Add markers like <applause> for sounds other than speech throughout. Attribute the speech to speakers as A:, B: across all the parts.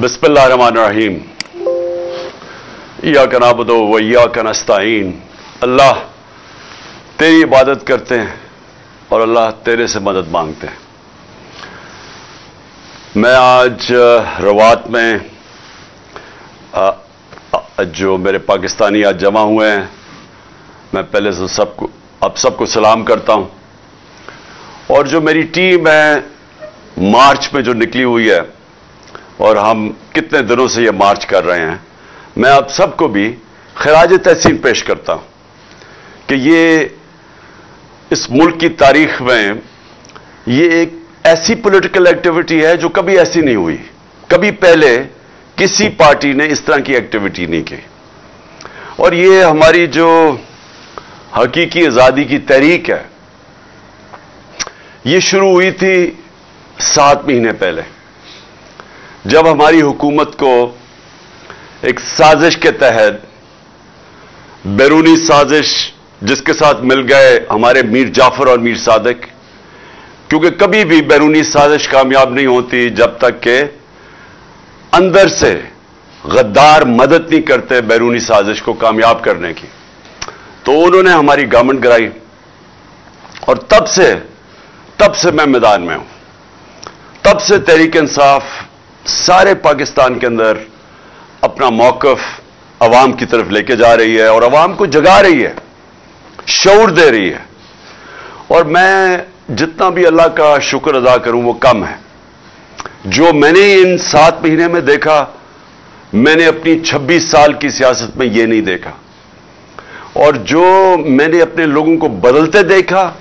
A: बिस्मिल्लाहिर्रहमानिर्रहीम। या का नाबदो वैया का नस्ताइन अल्लाह तेरी इबादत करते हैं और अल्लाह तेरे से मदद मांगते हैं। मैं आज रवात में आ, जो मेरे पाकिस्तानी आज जमा हुए हैं मैं पहले से सबको अब सबको सलाम करता हूँ। और जो मेरी टीम है मार्च में जो निकली हुई है और हम कितने दिनों से ये मार्च कर रहे हैं। मैं आप सबको भी खराज तहसीन पेश करता हूँ कि ये इस मुल्क की तारीख में ये एक ऐसी पॉलिटिकल एक्टिविटी है जो कभी ऐसी नहीं हुई। कभी पहले किसी पार्टी ने इस तरह की एक्टिविटी नहीं की। और ये हमारी जो हकीकी आज़ादी की तहरीक है, ये शुरू हुई थी सात महीने पहले। जब हमारी हुकूमत को एक साजिश के तहत बैरूनी साजिश जिसके साथ मिल गए हमारे मीर जाफ़र और मीर सादक, क्योंकि कभी भी बैरूनी साजिश कामयाब नहीं होती जब तक के अंदर से गद्दार मदद नहीं करते बैरूनी साजिश को कामयाब करने की। तो उन्होंने हमारी गवर्नमेंट कराई और तब से तब से मैं मैदान में हूँ। तब से तहरीक इंसाफ सारे पाकिस्तान के अंदर अपना मौकफ अवाम की तरफ़ लेके जा रही है और अवाम को जगा रही है, शौर दे रही है। और मैं जितना भी अल्लाह का शुक्र अदा करूँ, वो कम है। जो मैंने इन सात महीने में देखा, मैंने अपनी 26 साल की सियासत में ये नहीं देखा। और जो मैंने अपने लोगों को बदलते देखा,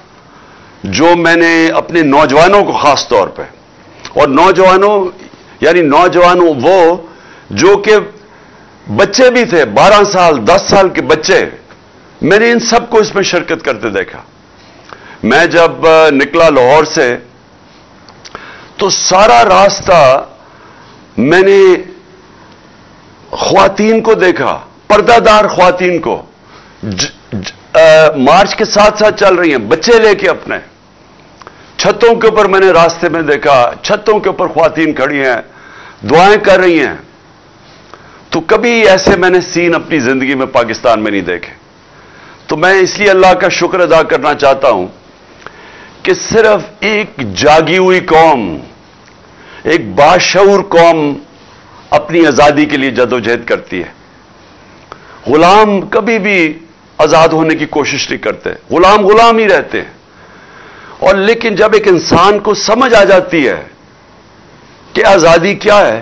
A: जो मैंने अपने नौजवानों को खास तौर पे, और नौजवानों यानी नौजवानों वो जो कि बच्चे भी थे 12 साल 10 साल के बच्चे मैंने इन सबको इसमें शिरकत करते देखा। मैं जब निकला लाहौर से तो सारा रास्ता मैंने खातन को देखा पर्दादार खातन को। ज, ज, आ, मार्च के साथ साथ चल रही हैं बच्चे लेके अपने। छतों के ऊपर मैंने रास्ते में देखा छतों के ऊपर खातन खड़ी हैं। दुआएँ कर रही हैं। तो कभी ऐसे मैंने सीन अपनी ज़िंदगी में पाकिस्तान में नहीं देखे। तो मैं इसलिए अल्लाह का शुक्र अदा करना चाहता हूँ कि सिर्फ़ एक जागी हुई कौम, एक बाशूर कौम अपनी आज़ादी के लिए जदोजहद करती है। गुलाम कभी भी आज़ाद होने की कोशिश नहीं करते। गुलाम गुलाम ही रहते हैं। और लेकिन जब एक इंसान को समझ आ जाती है कि आज़ादी क्या है?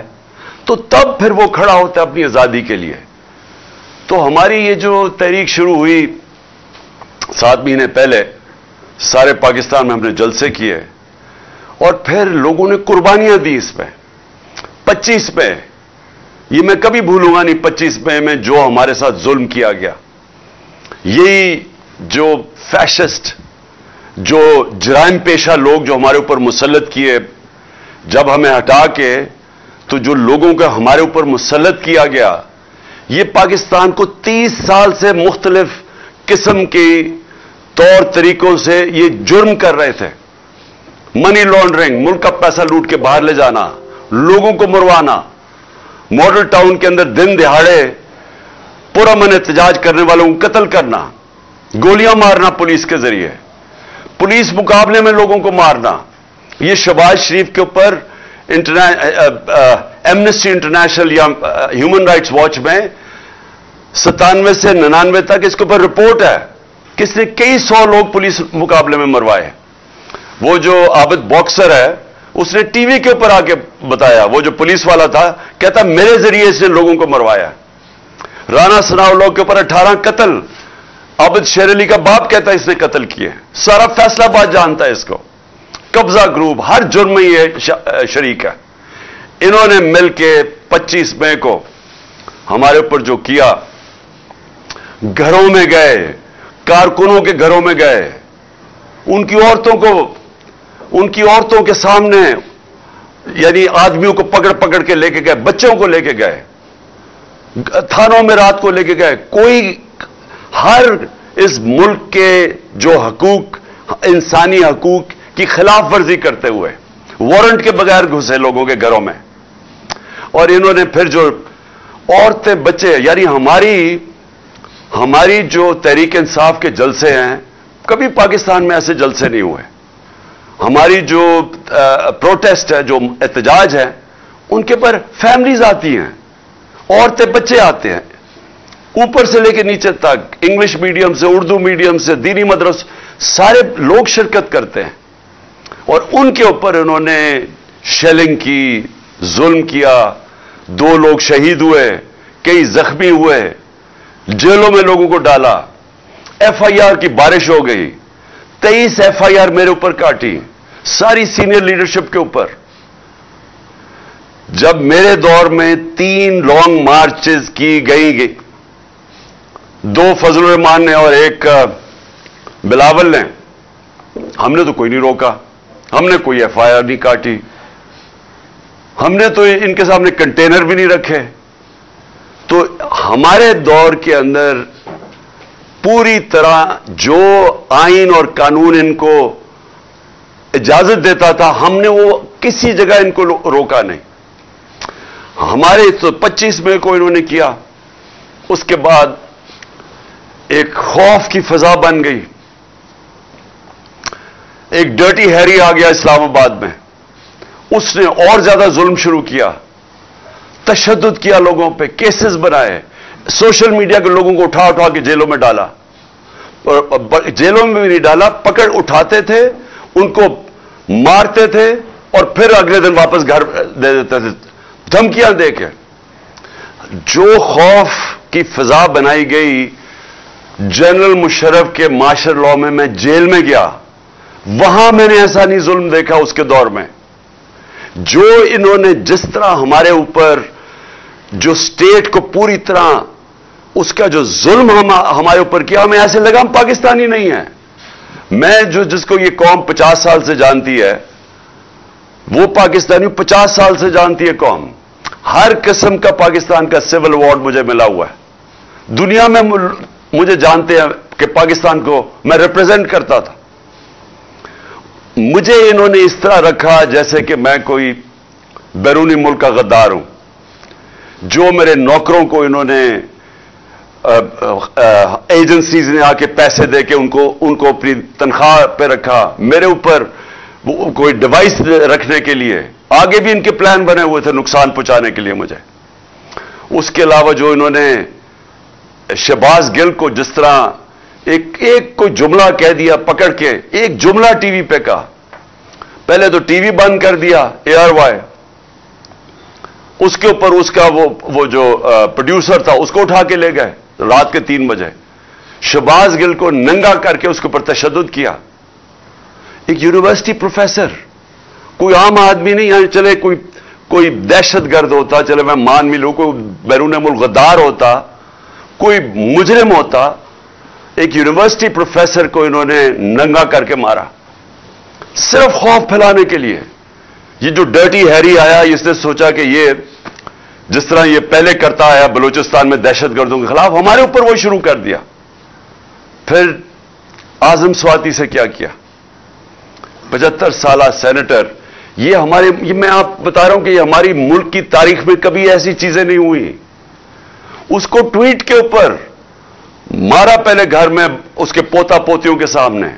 A: तो तब फिर वो खड़ा होता है अपनी आज़ादी के लिए। तो हमारी ये जो तहरीक शुरू हुई सात महीने पहले, सारे पाकिस्तान में हमने जलसे किए और फिर लोगों ने कुर्बानियाँ दी इसमें। पच्चीस पे ये मैं कभी भूलूँगा नहीं, पच्चीस पे में जो हमारे साथ जुल्म किया गया। यही जो फैशिस्ट जो जराइम पेशा लोग जो हमारे ऊपर मुसलत किए जब हमें हटा के तो जो लोगों का हमारे ऊपर मुसलत किया गया, ये पाकिस्तान को 30 साल से मुख्तलिफ़ किस्म के तौर तरीकों से ये जुर्म कर रहे थे। मनी लॉन्ड्रिंग मुल्क का पैसा लूट के बाहर ले जाना, लोगों को मरवाना मॉडल टाउन के अंदर दिन दिहाड़े पुरमन एहतजाज करने वालों को कत्ल करना, गोलियाँ मारना पुलिस के ज़रिए, पुलिस मुकाबले में लोगों को मारना। ये शबाज शरीफ के ऊपर एमनेस्टी इंटरनेशनल या ह्यूमन राइट्स वॉच में सतानवे से निन्यानवे तक इसके ऊपर रिपोर्ट है किसने कई सौ लोग पुलिस मुकाबले में मरवाए वो जो आबिद बॉक्सर है, उसने टीवी के ऊपर आके बताया, वो जो पुलिस वाला था, कहता, मेरे ज़रिए से लोगों को मरवाया राना सनाउल्ला के ऊपर अठारह कत्ल। आबिद शेर अली का बाप कहता, इसने कत्ल किए सारा फैसलाबाद जानता है इसको। कब्जा ग्रुप, हर जुर्म में ये शरीक है। इन्होंने मिलके 25 मई को हमारे ऊपर जो किया, घरों में गए, कारकुनों के घरों में गए, उनकी औरतों को, उनकी औरतों के सामने, यानी आदमियों को पकड़ पकड़ के लेके गए, बच्चों को लेके गए, थानों में रात को लेके गए। कोई हर इस मुल्क के जो हकूक, इंसानी हकूक की खिलाफ वर्जी करते हुए वारंट के बगैर घुसे लोगों के घरों में। और इन्होंने फिर जो औरतें बच्चे यानी हमारी हमारी जो तहरीक इंसाफ के जलसे हैं कभी पाकिस्तान में ऐसे जलसे नहीं हुए। हमारी जो आ, प्रोटेस्ट है जो एहतजाज है उनके पर फैमिलीज़ आती हैं औरतें बच्चे आते हैं। ऊपर से लेकर नीचे तक इंग्लिश मीडियम से उर्दू मीडियम से दीनी मदरस सारे लोग शिरकत करते हैं। और उनके ऊपर इन्होंने शेलिंग की, जुल्म किया। दो लोग शहीद हुए, कई जख्मी हुए, जेलों में लोगों को डाला। एफआईआर की बारिश हो गई। तेईस एफआईआर मेरे ऊपर काटी, सारी सीनियर लीडरशिप के ऊपर। जब मेरे दौर में तीन लॉन्ग मार्चेस की गई गई। दो फजल रहमान ने और एक, बिलावल ने। हमने तो कोई नहीं रोका। हमने कोई एफआईआर नहीं काटी। हमने तो इनके सामने कंटेनर भी नहीं रखे। तो हमारे दौर के अंदर पूरी तरह जो आइन और कानून इनको इजाज़त देता था, हमने वो किसी जगह इनको रोका नहीं। हमारे तो 25 मई को इन्होंने किया। उसके बाद एक खौफ की फजा बन गई। एक डर्टी हैरी आ गया इस्लामाबाद में। उसने और ज़्यादा जुल्म शुरू किया। तशद किया लोगों पे केसेस बनाए। सोशल मीडिया के लोगों को उठा उठा के जेलों में डाला। और जेलों में भी नहीं डाला, पकड़ उठाते थे, उनको मारते थे, और फिर अगले दिन वापस घर, दे देते थे। धमकियाँ देके जो खौफ की फिजा बनाई गई, जनरल मुशर्रफ के मार्शल लॉ में मैं जेल में गया। वहाँ मैंने ऐसा नहीं जुल्म देखा उसके दौर में। जो इन्होंने जिस तरह हमारे ऊपर जो स्टेट को पूरी तरह उसका जो जुल्म हम, हमारे ऊपर किया, हमें ऐसे लगा हम पाकिस्तानी नहीं है। मैं जो, जिसको ये कौम पचास साल से जानती है, वो पाकिस्तानी पचास साल से जानती है कौम। हर किस्म का पाकिस्तान का सिविल अवार्ड मुझे मिला हुआ है। दुनिया में मुझे जानते हैं कि पाकिस्तान को मैं रिप्रेजेंट करता था। मुझे इन्होंने इस तरह रखा जैसे कि मैं कोई बैरूनी मुल्क का गद्दार हूँ। जो मेरे नौकरों को इन्होंने एजेंसीज ने आके पैसे दे के उनको उनको अपनी तनख्वाह पे रखा। मेरे ऊपर कोई डिवाइस रखने के लिए, आगे भी इनके प्लान बने हुए थे नुकसान पहुँचाने के लिए मुझे। उसके अलावा जो इन्होंने शहबाज गिल को जिस तरह एक एक कोई जुमला कह दिया, पकड़ के, एक जुमला टीवी पे का पहले तो टीवी बंद कर दिया एयर वाई उसके ऊपर उसका वो वो जो प्रोड्यूसर था, उसको उठा के ले गए, रात के तीन बजे। शबाज गिल को नंगा करके उसके ऊपर तशद किया। एक यूनिवर्सिटी प्रोफेसर कोई आम आदमी नहीं यहाँ चले कोई कोई दहशत गर्द होता, चले मैं मान मिलू कोई बैरून गद्दार होता, कोई मुजरिम होता एक यूनिवर्सिटी प्रोफेसर को इन्होंने नंगा करके मारा। सिर्फ़ खौफ फैलाने के लिए। ये जो डर्टी हैरी आया, इसने सोचा कि ये जिस तरह ये पहले करता आया, बलूचिस्तान में दहशतगर्दों के खिलाफ, हमारे ऊपर वो शुरू कर दिया। फिर आज़म स्वाति से क्या किया? पचहत्तर साल सेनेटर ये हमारे, ये मैं आप बता रहा हूँ कि ये हमारी मुल्क की तारीख में कभी ऐसी चीज़ें नहीं हुई। उसको ट्वीट के ऊपर मारा पहले घर में उसके पोता पोतियों के सामने,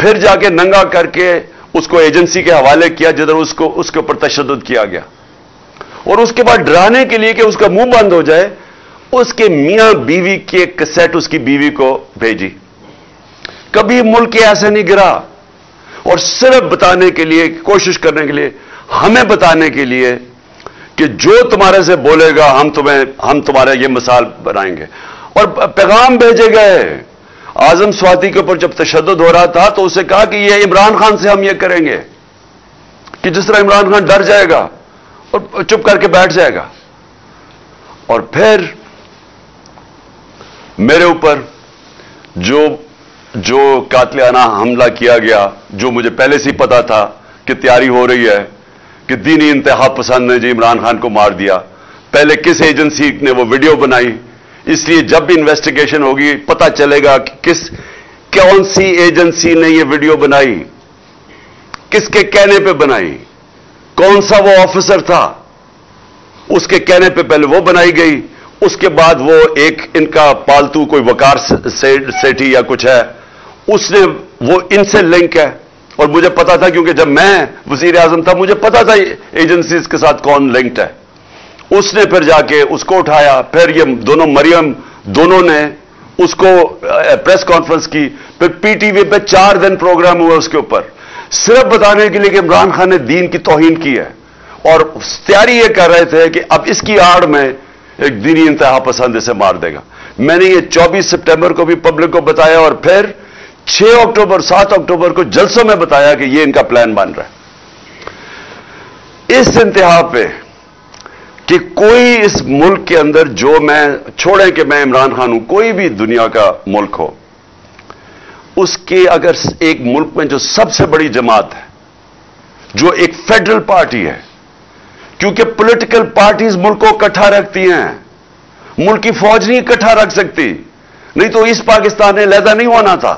A: फिर जाके नंगा करके उसको एजेंसी के हवाले किया, जिधर उसको, उसके ऊपर तशद किया गया। और उसके बाद डराने के लिए कि उसका मुँह बंद हो जाए, उसके मियाँ बीवी की एक कसेट उसकी बीवी को भेजी। कभी मुल्क ऐसे नहीं गिरा। और सिर्फ़ बताने के लिए, कोशिश करने के लिए, हमें बताने के लिए कि जो तुम्हारे से बोलेगा, हम तुम्हें, हम तुम्हारे ये मिसाल बनाएँगे। और पैगाम भेजे गए। आज़म स्वाति के ऊपर जब तशद हो रहा था तो उसे कहा कि ये इमरान खान से हम ये करेंगे, कि जिस तरह इमरान खान डर जाएगा और चुप करके बैठ जाएगा। और फिर मेरे ऊपर जो जो कातलाना हमला किया गया, जो मुझे पहले से ही पता था कि तैयारी हो रही है, कि दीनी इंतहा पसंद ने जी इमरान खान को मार दिया। पहले किस एजेंसी ने वो वीडियो बनाई इसलिए जब भी इन्वेस्टिगेशन होगी, पता चलेगा कि किस, कौन सी एजेंसी ने ये वीडियो बनाई? किसके कहने पे बनाई? कौन सा वो ऑफिसर था? उसके कहने पे पहले वो बनाई गई, उसके बाद वो एक इनका पालतू कोई वकार सेठी या कुछ है, उसने वो इनसे लिंक है। और मुझे पता था क्योंकि जब मैं वज़ीर आज़म था, मुझे पता था एजेंसीज के साथ कौन लिंक्ड है। उसने फिर जाके उसको उठाया, फिर ये दोनों मरियम दोनों ने उसको प्रेस कॉन्फ्रेंस की, फिर पीटीवी पे चार दिन प्रोग्राम हुआ उसके ऊपर। सिर्फ़ बताने के लिए कि इमरान खान ने दीन की तोहिन की है। और तैयारी ये कर रहे थे कि अब इसकी आड़ में एक दीनी इंतहा पसंद इसे मार देगा। मैंने ये 24 सितंबर को भी पब्लिक को बताया और फिर 6 अक्टूबर 7 अक्टूबर को जलसों में बताया कि ये इनका प्लान बन रहा है। इस इंतहा पे कि कोई इस मुल्क के अंदर जो मैं छोड़ें कि मैं इमरान खान हूँ, कोई भी दुनिया का मुल्क हो, उसके अगर एक मुल्क में जो सबसे बड़ी जमात है, जो एक फेडरल पार्टी है, क्योंकि पॉलिटिकल पार्टीज़ मुल्क को इकट्ठा रखती हैं, मुल्क की फौज नहीं इकट्ठा रख सकती, नहीं तो इस पाकिस्तान ने लहदा नहीं होना था।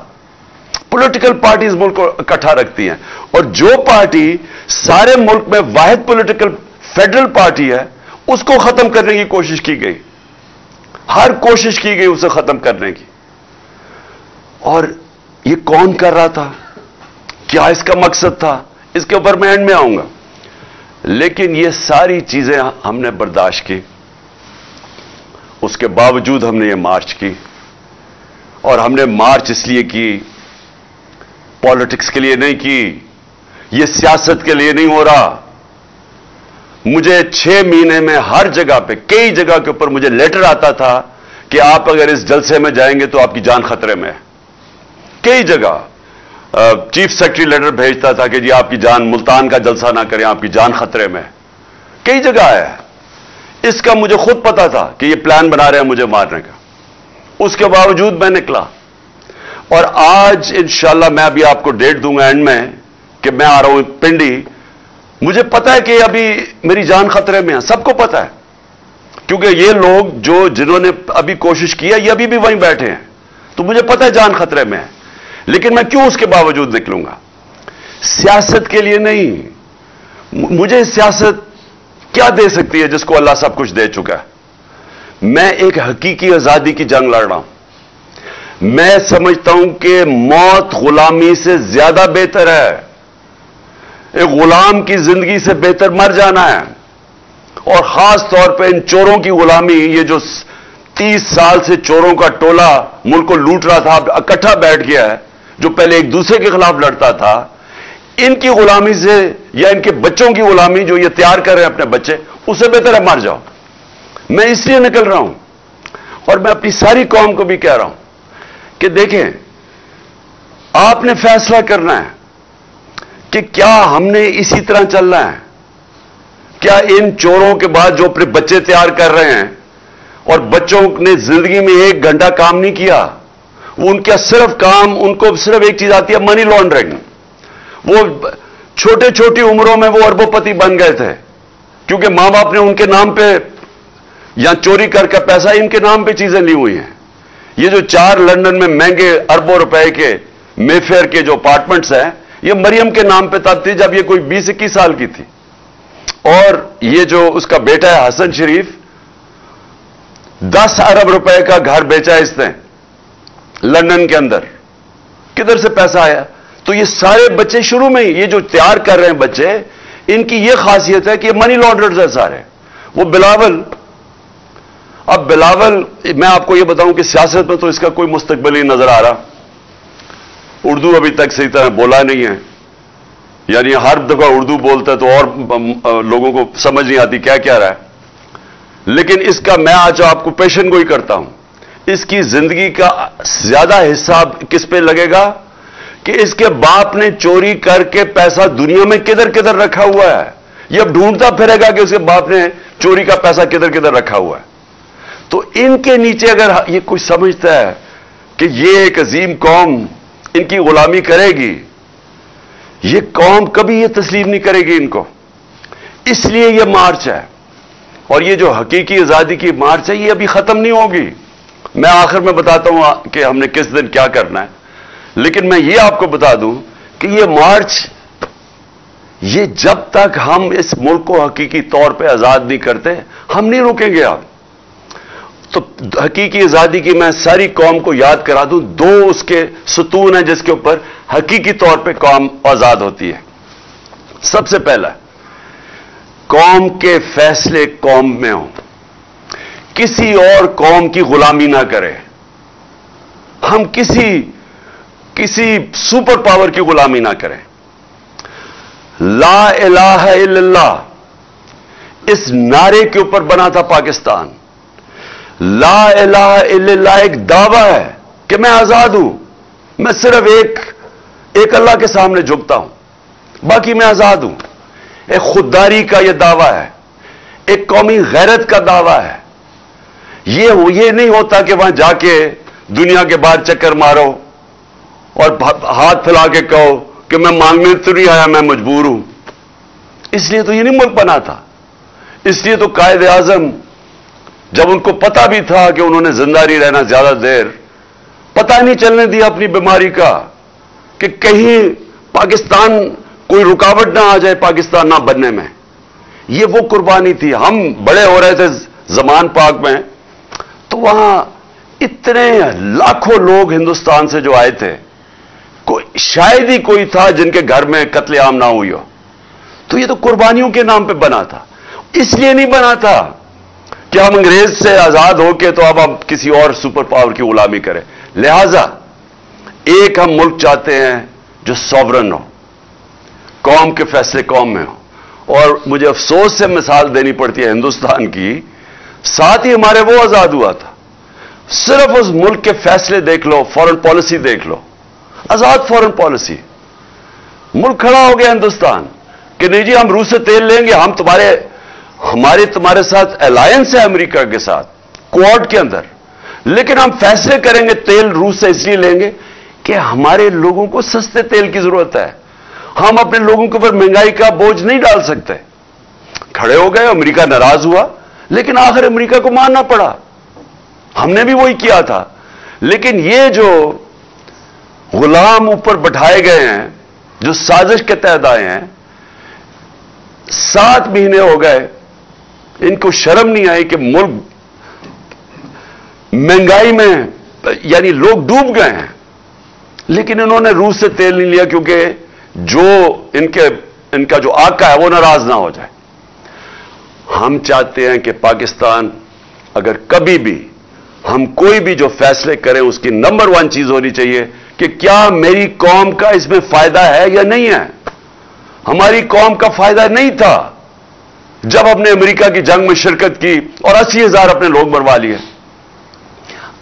A: पॉलिटिकल पार्टीज़ मुल्क को इकट्ठा रखती हैं। और जो पार्टी सारे मुल्क में वाहिद पॉलिटिकल फेडरल पार्टी है उसको खत्म करने की कोशिश की गई। हर कोशिश की गई उसे खत्म करने की। और ये कौन कर रहा था? क्या इसका मकसद था? इसके ऊपर मैं एंड में आऊँगा। लेकिन ये सारी चीज़ें हमने बर्दाश्त की। उसके बावजूद हमने ये मार्च की। और हमने मार्च इसलिए की, पॉलिटिक्स के लिए नहीं की। ये सियासत के लिए नहीं हो रहा। मुझे छह महीने में हर जगह पे, कई जगह के ऊपर मुझे लेटर आता था कि आप अगर इस जलसे में जाएँगे तो आपकी जान खतरे में है। कई जगह चीफ सेक्रेटरी लेटर भेजता था कि जी आपकी जान मुल्तान का जलसा ना करें, आपकी जान खतरे में कई जगह है। इसका मुझे खुद पता था कि ये प्लान बना रहे हैं मुझे मारने का। उसके बावजूद मैं निकला। और आज इंशाला मैं अभी आपको डेट दूँगा एंड में कि मैं आ रहा हूँ पिंडी। मुझे पता है कि अभी मेरी जान खतरे में है, सबको पता है। क्योंकि ये लोग जो जिन्होंने अभी कोशिश की ये अभी भी वहीं बैठे हैं। तो मुझे पता है जान खतरे में है। लेकिन मैं क्यों उसके बावजूद निकलूँगा? सियासत के लिए नहीं। मुझे सियासत क्या दे सकती है जिसको अल्लाह सब कुछ दे चुका है? मैं एक हकीकी आज़ादी की जंग लड़ रहा हूँ। मैं समझता हूँ कि मौत गुलामी से ज़्यादा बेहतर है। एक गुलाम की ज़िंदगी से बेहतर मर जाना है। और खास तौर पे इन चोरों की गुलामी, ये जो तीस साल से चोरों का टोला मुल्क को लूट रहा था, अब इकट्ठा बैठ गया है, जो पहले एक दूसरे के खिलाफ लड़ता था, इनकी गुलामी से, या इनके बच्चों की गुलामी जो ये तैयार कर रहे हैं अपने बच्चे उससे बेहतर है मर जाओ। मैं इसलिए निकल रहा हूँ, और मैं अपनी सारी कौम को भी कह रहा हूँ कि देखें, आपने फैसला करना है कि क्या हमने इसी तरह चलना है? क्या इन चोरों के बाद जो अपने बच्चे तैयार कर रहे हैं और बच्चों ने ज़िंदगी में एक घंटा काम नहीं किया, वो उनका सिर्फ़ काम, उनको सिर्फ़ एक चीज़ आती है मनी लॉन्ड्रिंग वो छोटे छोटी उम्रों में वो अरबोपति बन गए थे, क्योंकि माँ बाप ने उनके नाम पे या चोरी करके पैसा, इनके नाम पे चीज़ें ली हुई हैं। ये जो चार लंदन में महँगे अरबों रुपए के मेफेयर के जो अपार्टमेंट्स हैं ये मरियम के नाम पे तब थी जब ये कोई बीस इक्कीस साल की थी। और ये जो उसका बेटा है हसन शरीफ, दस अरब रुपए का घर बेचा इसने, लंदन के अंदर। किधर से पैसा आया? तो ये सारे बच्चे शुरू में ही, ये जो तैयार कर रहे हैं बच्चे, इनकी ये खासियत है कि मनी लॉन्ड्रर्स है सारे। वो बिलावल, अब बिलावल, मैं आपको ये बताऊँ कि सियासत में तो इसका कोई मुस्तकबिल ही नज़र आ रहा। उर्दू अभी तक सही तरह बोला नहीं है। यानी हर दफ़ा उर्दू बोलता है तो और लोगों को समझ नहीं आती क्या क्या रहा है। लेकिन इसका मैं आज आपको पेशन ही करता हूँ। इसकी ज़िंदगी का ज़्यादा हिस्सा किस पे लगेगा? कि इसके बाप ने चोरी करके पैसा दुनिया में किधर किधर रखा हुआ है। यह अब ढूंढता फिरेगा कि उसके बाप ने चोरी का पैसा किधर किधर रखा हुआ है। तो इनके नीचे अगर ये कोई समझता है कि ये एक अजीम कौम इनकी गुलामी करेगी। ये कौम कभी ये तस्लीम नहीं करेगी इनको। इसलिए ये मार्च है। और ये जो हकीकी आज़ादी की मार्च है, ये अभी खत्म नहीं होगी। मैं आखिर में बताता हूँ कि हमने किस दिन क्या करना है। लेकिन मैं ये आपको बता दूँ कि ये मार्च, ये जब तक हम इस मुल्क को हकीकी तौर पे आज़ाद नहीं करते, हम नहीं रुकेंगे आप। तो हकीकी आज़ादी की मैं सारी कौम को याद करा दूँ। दो उसके सुतून हैं जिसके ऊपर हकीकी तौर पे कौम आज़ाद होती है। सबसे पहला, कौम के फैसले कौम में हो। किसी और कौम की गुलामी ना करें। हम किसी किसी सुपर पावर की गुलामी ना करें। ला इलाहा इल्लल्लाह, इस नारे के ऊपर बना था पाकिस्तान। ला इल्लल्लाह एक दावा है कि मैं आज़ाद हूँ। मैं सिर्फ़ एक एक अल्लाह के सामने झुकता हूँ। बाकी मैं आज़ाद हूँ। एक खुददारी का यह दावा है। एक कौमी गैरत का दावा है। यह ये नहीं होता कि वहाँ जाके दुनिया के बाद चक्कर मारो और हाथ फैला के कहो कि मैं मांगने तो नहीं आया, मैं मजबूर हूँ। इसलिए तो ये नहीं मुल्क बना था। इसलिए तो कायद आज़म जब उनको पता भी था कि उन्होंने जिंदारी रहना ज़्यादा देर, पता नहीं चलने दिया अपनी बीमारी का कि कहीं पाकिस्तान कोई रुकावट ना आ जाए पाकिस्तान ना बनने में। ये वो कुर्बानी थी। हम बड़े हो रहे थे जमान पाक में तो वहाँ इतने लाखों लोग हिंदुस्तान से जो आए थे, कोई शायद ही कोई था जिनके घर में कत्लेआम ना हुई हो। तो ये तो कुर्बानियों के नाम पे बना था। इसलिए नहीं बना था कि हम अंग्रेज़ से आज़ाद होके तो अब हम किसी और सुपर पावर की गुलामी करें। लिहाजा, एक हम मुल्क चाहते हैं जो सॉवरन हो। कौम के फैसले कौम में हो। और मुझे अफसोस से मिसाल देनी पड़ती है हिंदुस्तान की, साथ ही हमारे वो आज़ाद हुआ था। सिर्फ़ उस मुल्क के फैसले देख लो फॉरेन पॉलिसी देख लो। आज़ाद फॉरेन पॉलिसी मुल्क खड़ा हो गया हिंदुस्तान कि नहीं जी, हम रूस से तेल लेंगे, हम तुम्हारे हमारे, तुम्हारे साथ अलायंस है अमेरिका के साथ क्वाड के अंदर। लेकिन हम फैसले करेंगे तेल रूस से इसलिए लेंगे कि हमारे लोगों को सस्ते तेल की ज़रूरत है। हम अपने लोगों के ऊपर महँगाई का बोझ नहीं डाल सकते। खड़े हो गए, अमेरिका नाराज़ हुआ, लेकिन आखिर अमेरिका को मानना पड़ा। हमने भी वही किया था। लेकिन ये जो गुलाम ऊपर बैठाए गए हैं, जो साजिश के तहत आए हैं, सात महीने हो गए इनको शर्म नहीं आई कि मुल्क महँगाई में, यानी लोग डूब गए हैं। लेकिन इन्होंने रूस से तेल नहीं लिया क्योंकि जो इनके, इनका जो आका है वो नाराज़ ना हो जाए। हम चाहते हैं कि पाकिस्तान अगर कभी भी, हम कोई भी जो फैसले करें, उसकी नंबर वन चीज़ होनी चाहिए कि क्या मेरी कौम का इसमें फ़ायदा है या नहीं है। हमारी कौम का फ़ायदा नहीं था। जब हमने अमेरिका की जंग में शिरकत की और अस्सी हज़ार अपने लोग मरवा लिए।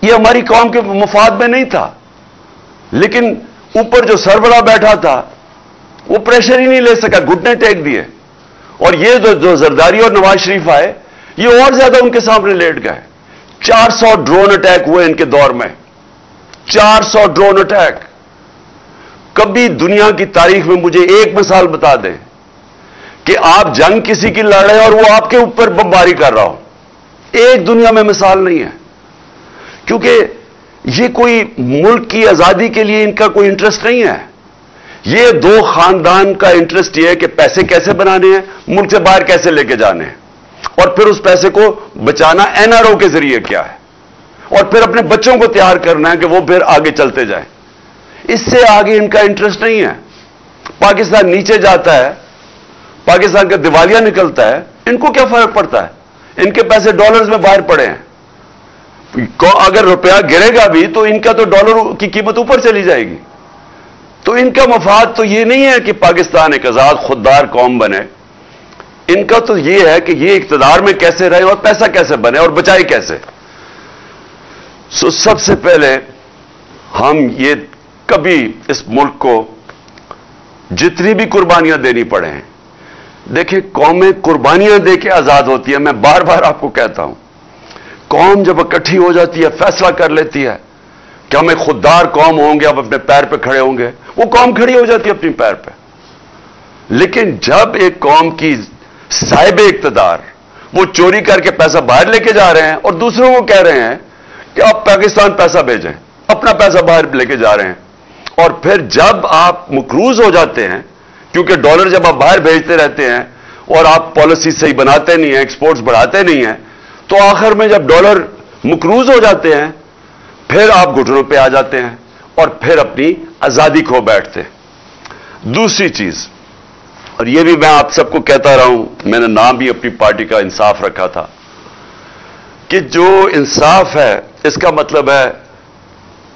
A: यह हमारी कौम के मुफाद में नहीं था। लेकिन ऊपर जो सरबरा बैठा था, वो प्रेशर ही नहीं ले सका, घुटने टेक दिए। और ये जो जो जरदारी और नवाज़ शरीफ आए, ये और ज़्यादा उनके सामने लेट गए। 400 ड्रोन अटैक हुए इनके दौर में। 400 ड्रोन अटैक। कभी दुनिया की तारीख में मुझे एक मिसाल बता दें। कि आप जंग किसी की लड़ रहे और वो आपके ऊपर बमबारी कर रहा हो। एक दुनिया में मिसाल नहीं है। क्योंकि ये कोई मुल्क की आज़ादी के लिए इनका कोई इंटरेस्ट नहीं है। ये दो खानदान का इंटरेस्ट ये है कि पैसे कैसे बनाने हैं, मुल्क से बाहर कैसे लेके जाने हैं। और फिर उस पैसे को बचाना एनआरओ के ज़रिए क्या है? और फिर अपने बच्चों को तैयार करना है कि वो फिर आगे चलते जाए। इससे आगे इनका इंटरेस्ट नहीं है। पाकिस्तान नीचे जाता है पाकिस्तान का दिवालिया निकलता है, इनको क्या फ़र्क पड़ता है? इनके पैसे डॉलर्स में बाहर पड़े हैं। अगर रुपया गिरेगा भी तो इनका तो डॉलर की कीमत ऊपर चली जाएगी। तो इनका मफाद तो ये नहीं है कि पाकिस्तान एक आज़ाद, खुददार कौम बने। इनका तो यह है कि ये इकतदार में कैसे रहे और पैसा कैसे बने और बचाए कैसे। सो सबसे पहले हम ये कभी इस मुल्क को जितनी भी कुर्बानियाँ देनी पड़े हैं देखिए, कौमें कुर्बानियाँ दे के आज़ाद होती है। मैं बार बार आपको कहता हूँ, कौम जब इकट्ठी हो जाती है, फैसला कर लेती है कि हम खुददार कौम होंगे अब अपने पैर पे खड़े होंगे। वो कौम खड़ी हो जाती है अपनी पैर पे। लेकिन जब एक कौम की साहिब इकतदार, वो चोरी करके पैसा बाहर लेके जा रहे हैं और दूसरों को कह रहे हैं कि आप पाकिस्तान पैसा भेजें, अपना पैसा बाहर लेके जा रहे हैं। और फिर जब आप मकरूज हो जाते हैं क्योंकि डॉलर जब आप बाहर भेजते रहते हैं और आप पॉलिसी सही बनाते नहीं हैं, एक्सपोर्ट्स बढ़ाते नहीं हैं तो आखिर में जब डॉलर मकरूज हो जाते हैं, फिर आप घुटनों पे आ जाते हैं और फिर अपनी आज़ादी खो बैठते हैं। दूसरी चीज़, और यह भी मैं आप सबको कहता रहा हूँ, मैंने नाम भी अपनी पार्टी का इंसाफ रखा था, कि जो इंसाफ है, इसका मतलब है,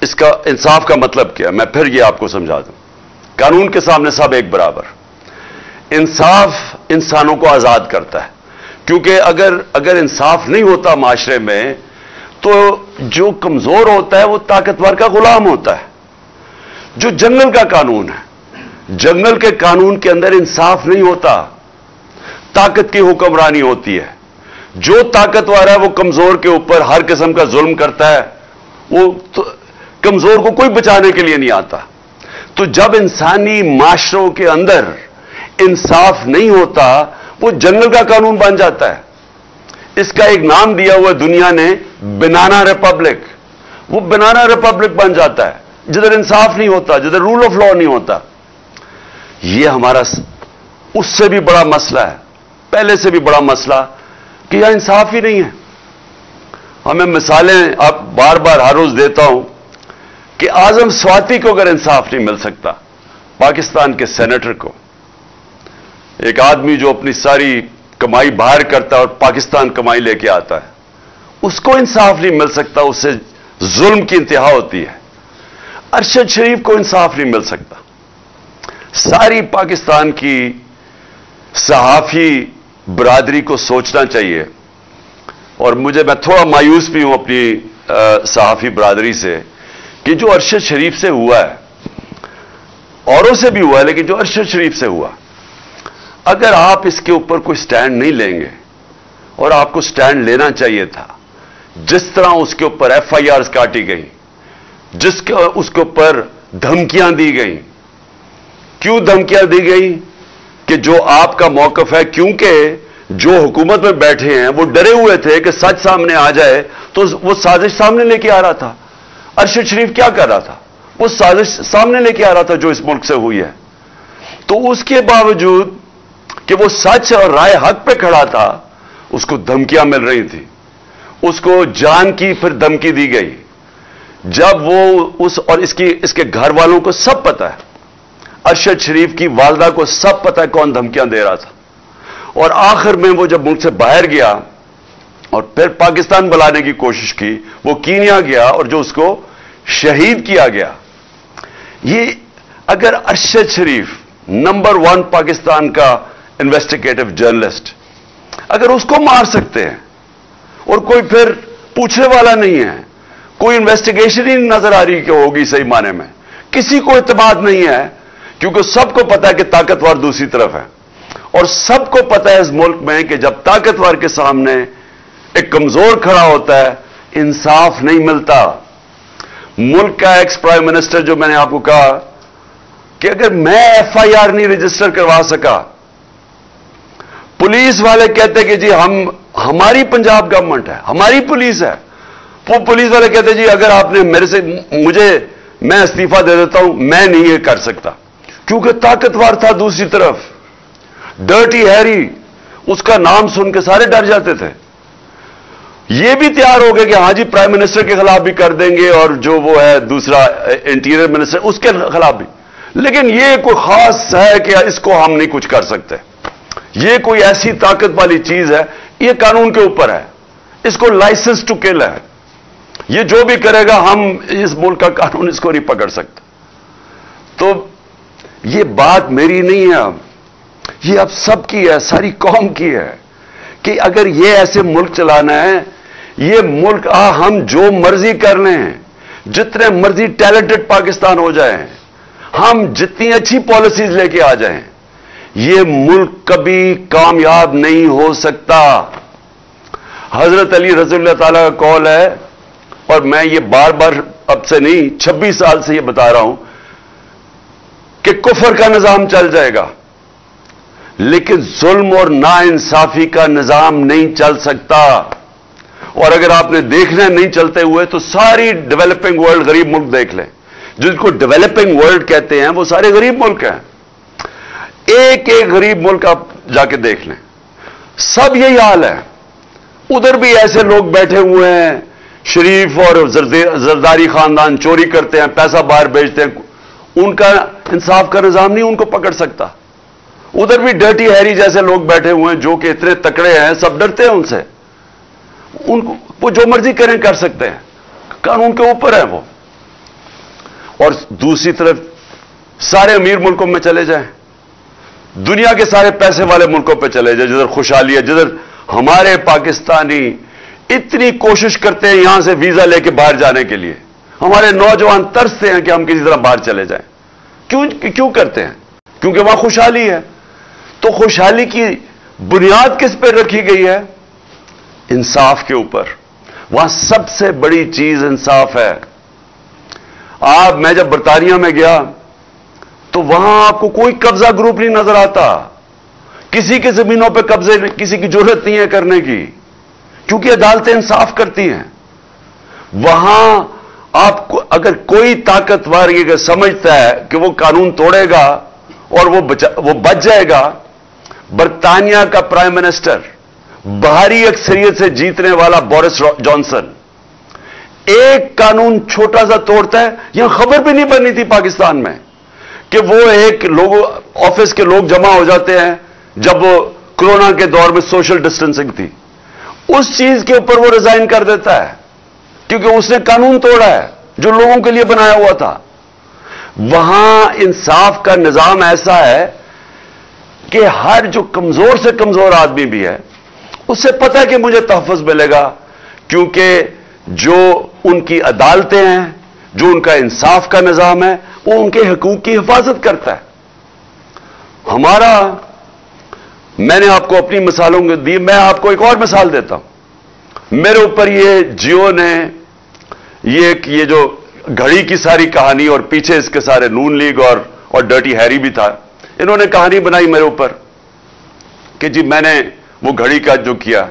A: इसका इंसाफ का मतलब क्या मैं फिर ये आपको समझा दूँ। कानून के सामने सब एक बराबर। इंसाफ इंसानों को आज़ाद करता है। क्योंकि अगर अगर इंसाफ नहीं होता माशरे में तो जो कमज़ोर होता है, वो ताकतवर का गुलाम होता है। जो जंगल का कानून है, जंगल के कानून के अंदर इंसाफ नहीं होता। ताकत की हुक्मरानी होती है। जो ताकतवर है, वो कमज़ोर के ऊपर हर किस्म का जुल्म करता है। वो तो कमज़ोर को कोई बचाने के लिए नहीं आता। तो जब इंसानी माशरों के अंदर इंसाफ नहीं होता, वो जंगल का कानून बन जाता है। इसका एक नाम दिया हुआ दुनिया ने, बनाना रिपब्लिक। वो बनाना रिपब्लिक बन जाता है। जिधर इंसाफ नहीं होता, जिधर रूल ऑफ़ लॉ नहीं होता। ये हमारा उससे भी बड़ा मसला है। पहले से भी बड़ा मसला कि यह इंसाफ ही नहीं है। हमें मिसालें आप बार बार हर रोज देता हूँ कि आज़म स्वाति को अगर इंसाफ नहीं मिल सकता, पाकिस्तान के सेनेटर को, एक आदमी जो अपनी सारी कमाई बाहर करता है और पाकिस्तान कमाई लेके आता है, उसको इंसाफ नहीं मिल सकता उससे जुल्म की इंतहा होती है। अरशद शरीफ को इंसाफ नहीं मिल सकता। सारी पाकिस्तान की सहाफी बरादरी को सोचना चाहिए। और मुझे, मैं थोड़ा मायूस भी हूँ अपनी सहाफी बरादरी से। कि जो अरशद शरीफ से हुआ है, औरों से भी हुआ है, लेकिन जो अरशद शरीफ से हुआ, अगर आप इसके ऊपर कोई स्टैंड नहीं लेंगे, और आपको स्टैंड लेना चाहिए था, जिस तरह उसके ऊपर एफ़ आई आर काटी गई, जिसके, उसके ऊपर धमकियाँ दी गई, क्यों धमकियाँ दी गई? कि जो आपका मौकफ है, क्योंकि जो हुकूमत में बैठे हैं, वो डरे हुए थे कि सच सामने आ जाए तो वो साजिश सामने लेके आ रहा था। अरशद शरीफ क्या कर रहा था? वो साजिश सामने लेके आ रहा था जो इस मुल्क से हुई है। तो उसके बावजूद कि वो सच और राय हक पे खड़ा था, उसको धमकियाँ मिल रही थी। उसको जान की फिर धमकी दी गई। जब वो उस और इसकी, इसके घर वालों को सब पता है, अरशद शरीफ की वालदा को सब पता है कौन धमकियाँ दे रहा था। और आखिर में वो जब मुल्क से बाहर गया और फिर पाकिस्तान बुलाने की कोशिश की। वो कीनिया गया और जो उसको शहीद किया गया। ये अगर अरशद शरीफ, नंबर वन पाकिस्तान का इन्वेस्टिगेटिव जर्नलिस्ट अगर उसको मार सकते हैं और कोई फिर पूछने वाला नहीं है, कोई इन्वेस्टिगेशन ही नज़र आ रही होगी सही माने में। किसी को इतमाद नहीं है, क्योंकि सबको पता है कि ताकतवर दूसरी तरफ़ है। और सबको पता है इस मुल्क में कि जब ताकतवर के सामने एक कमज़ोर खड़ा होता है, इंसाफ नहीं मिलता। मुल्क का एक्स प्राइम मिनिस्टर जो मैंने आपको कहा कि अगर मैं एफआईआर नहीं रजिस्टर करवा सका, पुलिस वाले कहते कि जी हम, हमारी पंजाब गवर्नमेंट है, हमारी पुलिस है। वो पुलिस वाले कहते जी अगर आपने मेरे से, मुझे, मैं इस्तीफा दे देता हूँ, मैं नहीं ये कर सकता। क्योंकि ताकतवर था दूसरी तरफ़। डर्टी हैरी उसका नाम सुन के सारे डर जाते थे। ये भी तैयार हो गए कि हाँ जी प्राइम मिनिस्टर के खिलाफ भी कर देंगे और जो वो है दूसरा इंटीरियर मिनिस्टर उसके खिलाफ भी। लेकिन ये कोई खास है कि इसको हम नहीं कुछ कर सकते। ये कोई ऐसी ताकत वाली चीज़ है, ये कानून के ऊपर है। इसको लाइसेंस टू किल है। ये जो भी करेगा, हम इस मुल्क का कानून इसको नहीं पकड़ सकते। तो ये बात मेरी नहीं है अब। ये अब सबकी है, सारी कौम की है कि अगर ये ऐसे मुल्क चलाना है ये मुल्क, आ, हम जो मर्ज़ी कर लें, जितने मर्ज़ी टैलेंटेड पाकिस्तान हो जाए, हम जितनी अच्छी पॉलिसीज़ लेके आ जाएँ, ये मुल्क कभी कामयाब नहीं हो सकता। हज़रत अली रजील्ला तला का कॉल है, और मैं ये बार बार अब से नहीं 26 साल से ये बता रहा हूँ कि कुफर का निज़ाम चल जाएगा, लेकिन जुल्म और नाइंसाफी का निज़ाम नहीं चल सकता। और अगर आपने देखना नहीं चलते हुए तो सारी डेवलपिंग वर्ल्ड गरीब मुल्क देख लें। जिसको डेवलपिंग वर्ल्ड कहते हैं, वो सारे गरीब मुल्क हैं। एक एक गरीब मुल्क आप जाके देख लें। सब यही हाल है। उधर भी ऐसे लोग बैठे हुए हैं, शरीफ और जरदारी खानदान चोरी करते हैं, पैसा बाहर भेजते हैं। उनका इंसाफ का निज़ाम नहीं, उनको पकड़ सकता। उधर भी डर्टी हैरी जैसे लोग बैठे हुए हैं, जो कि इतने तकड़े हैं, सब डरते हैं उनसे। उनको वो जो मर्ज़ी करें, कर सकते हैं। कानून के ऊपर है वो। और दूसरी तरफ़, सारे अमीर मुल्कों में चले जाएँ। दुनिया के सारे पैसे वाले मुल्कों पे चले जाए, जिधर खुशहाली है, जिधर हमारे पाकिस्तानी इतनी कोशिश करते हैं यहाँ से वीज़ा लेके बाहर जाने के लिए। हमारे नौजवान तरसते हैं कि हम किसी तरह बाहर चले जाएँ। क्यों क्यों करते हैं? क्योंकि वहाँ खुशहाली है। तो खुशहाली की बुनियाद किस पर रखी गई है? इंसाफ के ऊपर। वहाँ सबसे बड़ी चीज़ इंसाफ है। आप, मैं जब बरतानिया में गया तो वहाँ आपको कोई कब्जा ग्रुप नहीं नज़र आता। किसी की जमीनों पर कब्जे किसी की ज़रूरत नहीं है करने की, क्योंकि अदालतें इंसाफ करती हैं। वहाँ आपको, अगर कोई ताकतवर ये समझता है कि वो कानून तोड़ेगा और वो बचा, वो बच जाएगा, बरतानिया का प्राइम मिनिस्टर बाहरी अक्सरियत से जीतने वाला बोरिस जॉनसन। एक कानून छोटा सा तोड़ता है, यहाँ खबर भी नहीं बनी थी पाकिस्तान में कि वो एक लोग, ऑफ़िस के लोग जमा हो जाते हैं जब कोरोना के दौर में सोशल डिस्टेंसिंग थी। उस चीज़ के ऊपर वो रिजाइन कर देता है, क्योंकि उसने कानून तोड़ा है, जो लोगों के लिए बनाया हुआ था। वहाँ इंसाफ का निज़ाम ऐसा है कि हर जो कमज़ोर से कमज़ोर आदमी भी है उससे पता है कि मुझे तहफ़ मिलेगा, क्योंकि जो उनकी अदालतें हैं, जो उनका इंसाफ का निज़ाम है, वो उनके हकूक की हिफाजत करता है। हमारा, मैंने आपको अपनी मिसालों को दी, मैं आपको एक और मिसाल देता हूँ। मेरे ऊपर ये जियो ने, ये ये जो घड़ी की सारी कहानी और पीछे इसके सारे नून लीग और और डर्टी हैरी भी था, इन्होंने कहानी बनाई मेरे ऊपर, कि जी मैंने वो घड़ी का जो किया।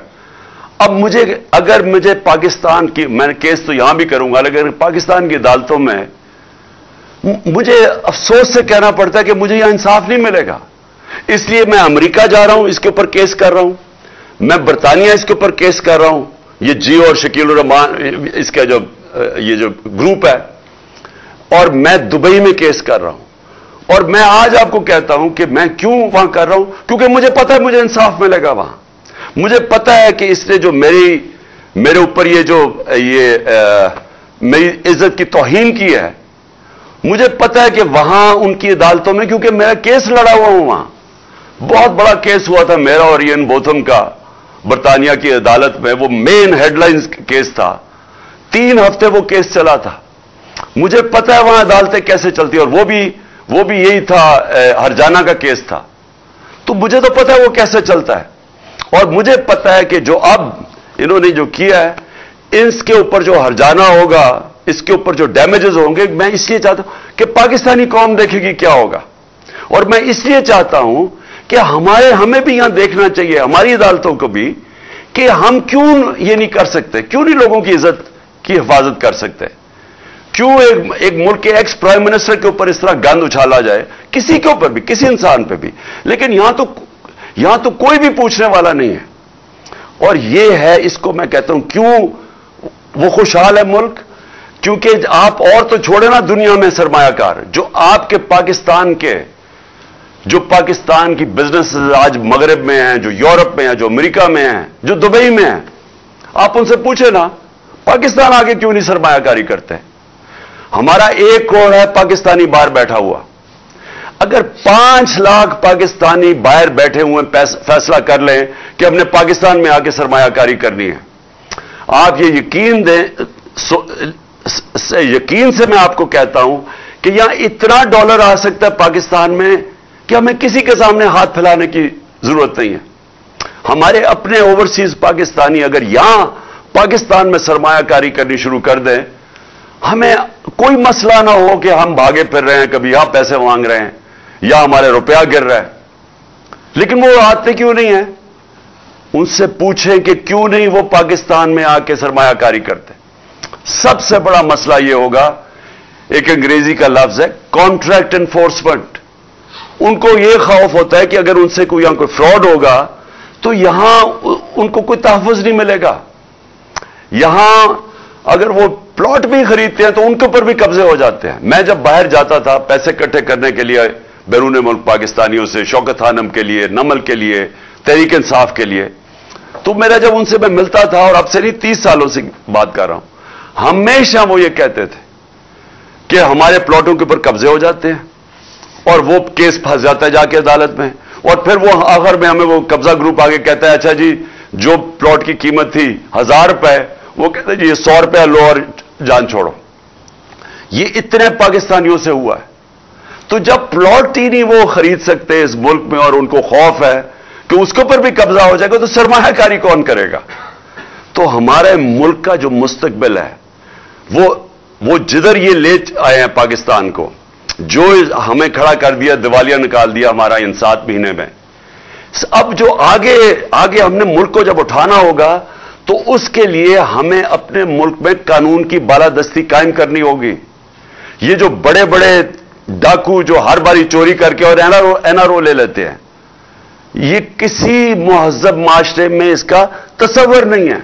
A: अब मुझे, अगर मुझे पाकिस्तान की मैं केस तो यहाँ भी करूँगा, लेकिन पाकिस्तान की अदालतों में मुझे अफसोस से कहना पड़ता है कि मुझे यहाँ इंसाफ नहीं मिलेगा। इसलिए मैं अमेरिका जा रहा हूँ, इसके ऊपर केस कर रहा हूँ। मैं बरतानिया इसके ऊपर केस कर रहा हूँ। ये जियो और शकील रहमान, इसका जो, ये जो ग्रुप है, और मैं दुबई में केस कर रहा हूँ। और मैं आज आपको कहता हूँ कि मैं क्यों वहाँ कर रहा हूँ? क्योंकि मुझे पता है मुझे इंसाफ मिलेगा वहाँ। मुझे पता है कि इसने जो मेरी मेरे ऊपर ये जो ये आ, मेरी इज़्ज़त की तोहीन की है मुझे पता है कि वहाँ उनकी अदालतों में क्योंकि मेरा केस लड़ा हुआ हूँ वहाँ। बहुत बड़ा केस हुआ था मेरा और इयन बोथम का बरतानिया की अदालत में। वो मेन हेडलाइंस केस था। तीन हफ़्ते वो केस चला था। मुझे पता है वहाँ अदालतें कैसे चलती और वो भी वो भी यही था हरजाना का केस था। तो मुझे तो पता है वो कैसे चलता है। और मुझे पता है कि जो अब इन्होंने जो किया है, इसके ऊपर जो हरजाना होगा, इसके ऊपर जो डैमेजेस होंगे, मैं इसलिए चाहता हूँ कि पाकिस्तानी कौम देखेगी क्या होगा। और मैं इसलिए चाहता हूँ कि हमारे, हमें भी यहाँ देखना चाहिए, हमारी अदालतों को भी, कि हम क्यों ये नहीं कर सकते, क्यों नहीं लोगों की इज़्ज़त की हिफाजत कर सकते। क्यों एक, एक मुल्क के एक्स प्राइम मिनिस्टर के ऊपर इस तरह गंद उछाला जाए? किसी के ऊपर भी किसी इंसान पे भी। लेकिन यहाँ तो यहाँ तो कोई भी पूछने वाला नहीं है। और यह है इसको मैं कहता हूँ क्यों वो खुशहाल है मुल्क? क्योंकि आप और तो छोड़े ना दुनिया में सरमायाकार जो आपके पाकिस्तान के जो पाकिस्तान की बिज़नेस आज मगरब में हैं जो यूरोप में हैं जो अमेरिका में हैं जो दुबई में हैं आप उनसे पूछे ना पाकिस्तान आगे क्यों नहीं सरमायाकारी करते? हमारा एक करोड़ है, पाकिस्तानी बाहर बैठा हुआ। अगर पाँच लाख पाकिस्तानी बाहर बैठे हुए फैसला कर लें कि हमने पाकिस्तान में आके सरमायाकारी करनी है। आप ये यकीन दें से यकीन से मैं आपको कहता हूँ कि यहाँ इतना डॉलर आ सकता है पाकिस्तान में कि हमें किसी के सामने हाथ फैलाने की ज़रूरत नहीं है। हमारे अपने ओवरसीज पाकिस्तानी अगर यहाँ पाकिस्तान में सरमायाकारी करनी शुरू कर दें हमें कोई मसला ना हो कि हम भागे फिर रहे हैं, कभी यहाँ पैसे मांग रहे हैं, या हमारे रुपया गिर रहा है। लेकिन वो आते क्यों नहीं है? उनसे पूछें कि क्यों नहीं वो पाकिस्तान में आके सरमायाकारी करते। सबसे बड़ा मसला यह होगा, एक अंग्रेज़ी का लफ्ज है कॉन्ट्रैक्ट एनफोर्समेंट उनको यह खौफ होता है कि अगर उनसे कोई यहाँ कोई फ्रॉड होगा तो यहाँ उनको कोई तहफ़ नहीं मिलेगा। यहाँ अगर वो प्लॉट भी खरीदते हैं तो उनके ऊपर भी कब्जे हो जाते हैं। मैं जब बाहर जाता था, पैसे इकट्ठे करने के लिए, बैरून मुल्क पाकिस्तानियों से, शौकत खानम के लिए, नमल के लिए, तहरीक इंसाफ के लिए तो मेरा जब उनसे मैं मिलता था और अब से नहीं, तीस सालों से बात कर रहा हूँ, हमेशा वो ये कहते थे कि हमारे प्लॉटों के ऊपर कब्जे हो जाते हैं और वो केस फंस जाता है जाके अदालत में। और फिर वो आखिर में हमें वो कब्जा ग्रुप आगे कहता है अच्छा जी, जो प्लॉट की कीमत थी, हज़ार रुपए वो कहते जी सौ रुपया लो और जान छोड़ो। ये इतने पाकिस्तानियों से हुआ है। तो जब प्लॉट ही नहीं वो खरीद सकते इस मुल्क में और उनको खौफ है कि उसके ऊपर भी कब्जा हो जाएगा तो सरमाकारी कौन करेगा? तो हमारे मुल्क का जो मुस्तकबिल है, वो वो जिधर ये ले आए हैं पाकिस्तान को, जो हमें खड़ा कर दिया, दिवालिया निकाल दिया हमारा इन सात महीने में। अब जो आगे आगे हमने मुल्क को जब उठाना होगा तो उसके लिए हमें अपने मुल्क में कानून की बालादस्ती कायम करनी होगी। ये जो बड़े बड़े डाकू जो हर बारी चोरी करके और एनआरओ एनआरओ ले लेते हैं, ये किसी महजब माशरे में इसका तस्वर नहीं है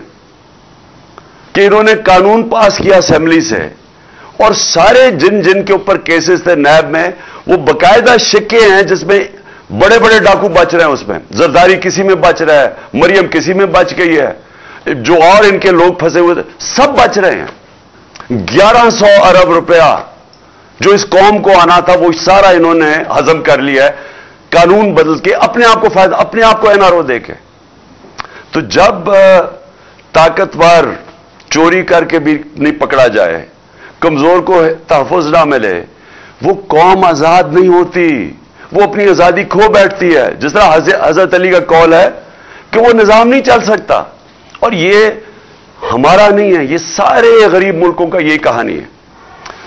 A: कि इन्होंने कानून पास किया असेंबली से। और सारे जिन जिन के ऊपर केसेस थे नैब में, वो बकायदा शिक्के हैं जिसमें बड़े बड़े डाकू बच रहे हैं उसमें। जरदारी किसी में बच रहा है, मरियम किसी में बच गई है। जो और इनके लोग फंसे हुए थे, सब बच रहे हैं। 1100 अरब रुपया जो इस कौम को आना था, वो सारा इन्होंने हजम कर लिया है। कानून बदल के अपने आप को फ़ायदा, अपने आप को एनआरओ देके। तो जब ताकतवर चोरी करके भी नहीं पकड़ा जाए, कमज़ोर को तहफुज ना मिले, वो कौम आज़ाद नहीं होती। वो अपनी आज़ादी खो बैठती है। जिस तरह हज़रत अली का कौल है कि वो निज़ाम नहीं चल सकता। और ये हमारा नहीं है, ये सारे गरीब मुल्कों का ये कहानी है।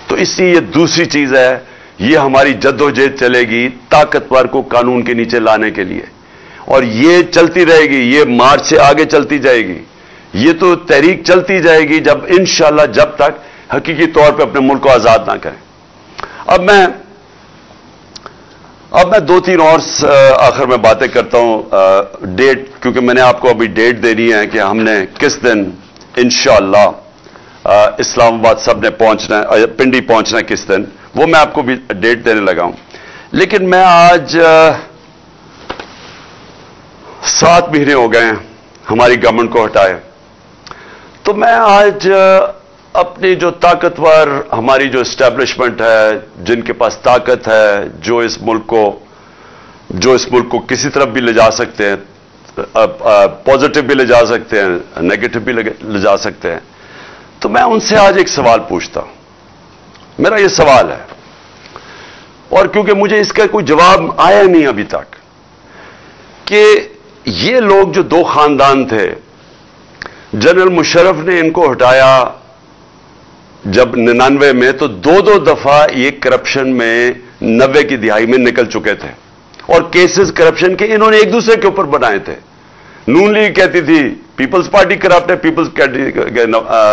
A: तो इसलिए ये दूसरी चीज़ है, ये हमारी जद्दोजहद चलेगी ताकतवर को कानून के नीचे लाने के लिए। और ये चलती रहेगी, ये मार्च से आगे चलती जाएगी। ये तो तहरीक चलती जाएगी जब इंशाला जब तक हकीकी तौर पे अपने मुल्क को आज़ाद ना करें। अब मैं अब मैं दो तीन और आखिर में बातें करता हूँ डेट, क्योंकि मैंने आपको अभी डेट देनी है कि हमने किस दिन इंशाला इस्लामाबाद सबने पहुँचना पिंडी पहुँचना किस दिन, वो मैं आपको भी डेट देने लगा हूँ। लेकिन मैं आज सात महीने हो गए हैं, हमारी गवर्नमेंट को हटाए। तो मैं आज अपनी जो ताकतवर, हमारी जो स्टैब्लिशमेंट है, जिनके पास ताकत है, जो इस मुल्क को, जो इस मुल्क को किसी तरफ़ भी ले जा सकते हैं पॉजिटिव भी ले जा सकते हैं नेगेटिव भी ले जा सकते हैं। तो मैं उनसे आज एक सवाल पूछता हूँ। मेरा यह सवाल है, और क्योंकि मुझे इसका कोई जवाब आया नहीं अभी तक, कि ये लोग जो दो खानदान थे, जनरल मुशर्रफ ने इनको हटाया जब निन्यानवे में तो दो दो दफ़ा ये करप्शन में नब्बे की दिहाई में निकल चुके थे। और केसेस करप्शन के इन्होंने एक दूसरे के ऊपर बनाए थे। नून लीग कहती थी पीपल्स पार्टी करप्ट है पीपल्स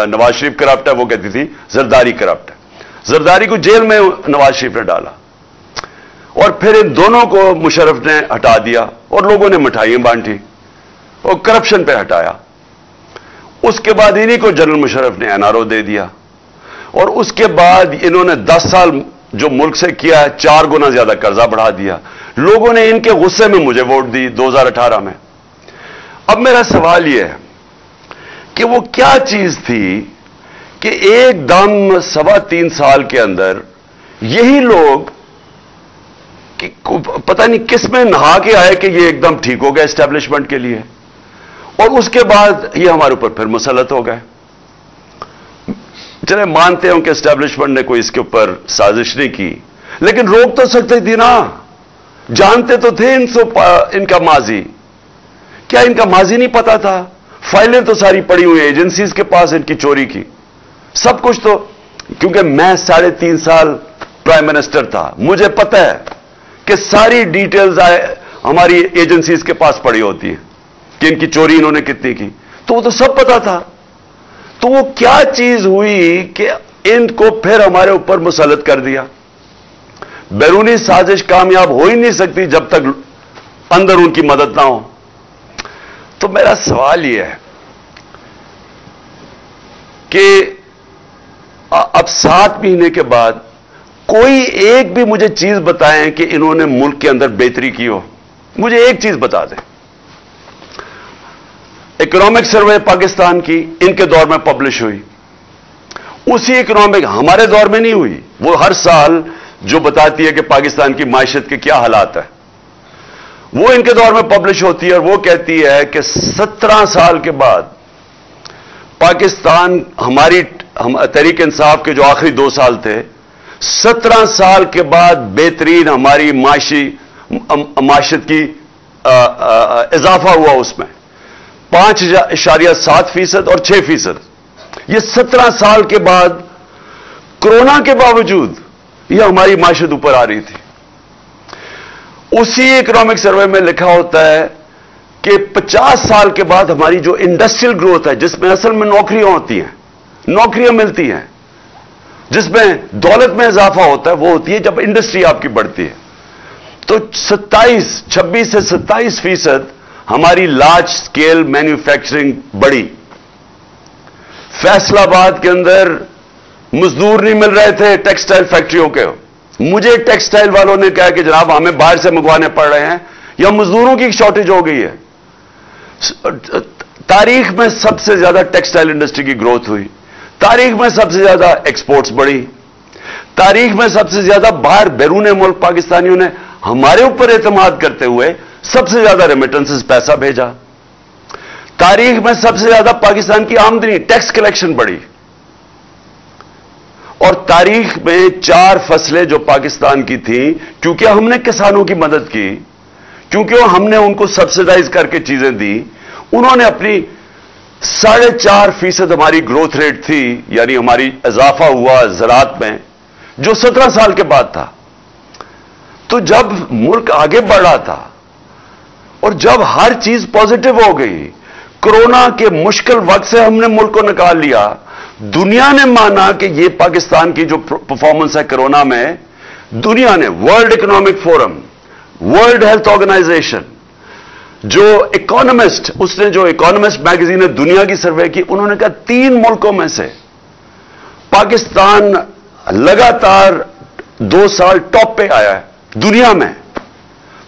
A: नवाज़ शरीफ करप्ट है, वो कहती थी जरदारी करप्ट है। जरदारी को जेल में नवाज़ शरीफ ने डाला। और फिर इन दोनों को मुशरफ ने हटा दिया और लोगों ने मिठाइयाँ बांटी और करप्शन पे हटाया। उसके बाद इन्हीं को जनरल मुशरफ ने एनआरओ दे दिया। और उसके बाद इन्होंने 10 साल जो मुल्क से किया है, चार गुना ज़्यादा कर्जा बढ़ा दिया। लोगों ने इनके गुस्से में मुझे वोट दी 2018 में। अब मेरा सवाल यह है कि वो क्या चीज़ थी कि एकदम सवा तीन साल के अंदर यही लोग कि पता नहीं किसमें नहा के आए कि ये एकदम ठीक हो गया एस्टेब्लिशमेंट के लिए। और उसके बाद ये हमारे ऊपर फिर मुसलत हो गए। चले मानते हैं कि एस्टेब्लिशमेंट ने कोई इसके ऊपर साजिश नहीं की। लेकिन रोक तो सकते थी ना। जानते तो थे इनसे इनका माजी। क्या इनका माजी नहीं पता था? फाइलें तो सारी पड़ी हुई एजेंसीज के पास इनकी चोरी की। सब कुछ तो क्योंकि मैं साढ़े तीन साल प्राइम मिनिस्टर था। मुझे पता है कि सारी डिटेल्स आए, हमारी एजेंसीज के पास पड़ी होती है, कि इनकी चोरी इन्होंने कितनी की। तो वो तो सब पता था। तो वो क्या चीज़ हुई कि इनको फिर हमारे ऊपर मुसलत कर दिया? बैरूनी साजिश कामयाब हो ही नहीं सकती जब तक अंदर उनकी मदद ना हो। तो मेरा सवाल यह है कि अब सात महीने के बाद कोई एक भी मुझे चीज़ बताएँ कि इन्होंने मुल्क के अंदर बेहतरी की हो। मुझे एक चीज़ बता दें। इकोनॉमिक सर्वे पाकिस्तान की इनके दौर में पब्लिश हुई। उसी इकोनॉमिक हमारे दौर में नहीं हुई। वो हर साल जो बताती है कि पाकिस्तान की माशत के क्या हालात है। वो इनके दौर में पब्लिश होती है और वो कहती है कि सत्रह साल के बाद पाकिस्तान हमारी हम तहरीक इंसाफ के जो आखिरी दो साल थे सत्रह साल के बाद बेहतरीन हमारी माशी माशत की आ, आ, इजाफा हुआ उसमें। पाँच इशारिया सात फ़ीसद और छह फ़ीसद। यह सत्रह साल के बाद, कोरोना के बावजूद यह हमारी माशत ऊपर आ रही थी। उसी इकोनॉमिक सर्वे में लिखा होता है कि 50 साल के बाद हमारी जो इंडस्ट्रियल ग्रोथ है, जिसमें असल में नौकरियाँ होती हैं, नौकरियाँ मिलती हैं, जिसमें दौलत में इजाफा होता है, वो होती है जब इंडस्ट्री आपकी बढ़ती है। तो 27 26 से 27 फ़ीसद हमारी लार्ज स्केल मैन्युफैक्चरिंग बढ़ी फैसलाबाद के अंदर मजदूर नहीं मिल रहे थे टेक्सटाइल फैक्ट्रियों के। मुझे टेक्सटाइल वालों ने कहा कि जनाब, हमें बाहर से मंगवाने पड़ रहे हैं, या मजदूरों की शॉर्टेज हो गई है। तारीख में सबसे ज़्यादा टेक्सटाइल इंडस्ट्री की ग्रोथ हुई। तारीख में सबसे ज़्यादा एक्सपोर्ट्स बढ़ी। तारीख में सबसे ज़्यादा बाहर बैरून मुल्क पाकिस्तानियों ने। हमारे ऊपर एतमाद करते हुए सबसे ज़्यादा रेमिटेंसेस पैसा भेजा। तारीख में सबसे ज़्यादा पाकिस्तान की आमदनी टैक्स कलेक्शन बढ़ी। और तारीख में चार फ़सलें जो पाकिस्तान की थी, क्योंकि हमने किसानों की मदद की, क्योंकि हमने उनको सब्सिडाइज करके चीज़ें दी, उन्होंने अपनी साढ़े चार फ़ीसद हमारी ग्रोथ रेट थी, यानी हमारी इजाफा हुआ ज़रात में, जो सत्रह साल के बाद था। तो जब मुल्क आगे बढ़ रहा था और जब हर चीज़ पॉजिटिव हो गई, कोरोना के मुश्किल वक्त से हमने मुल्क को निकाल लिया, दुनिया ने माना कि ये पाकिस्तान की जो परफॉर्मेंस है कोरोना में, दुनिया ने world economic forum world health organisation जो इकोनॉमिस्ट उसने जो इकोनॉमिस्ट मैगजीन ने दुनिया की सर्वे की, उन्होंने कहा तीन मुल्कों में से पाकिस्तान लगातार दो साल टॉप पे आया है, दुनिया में।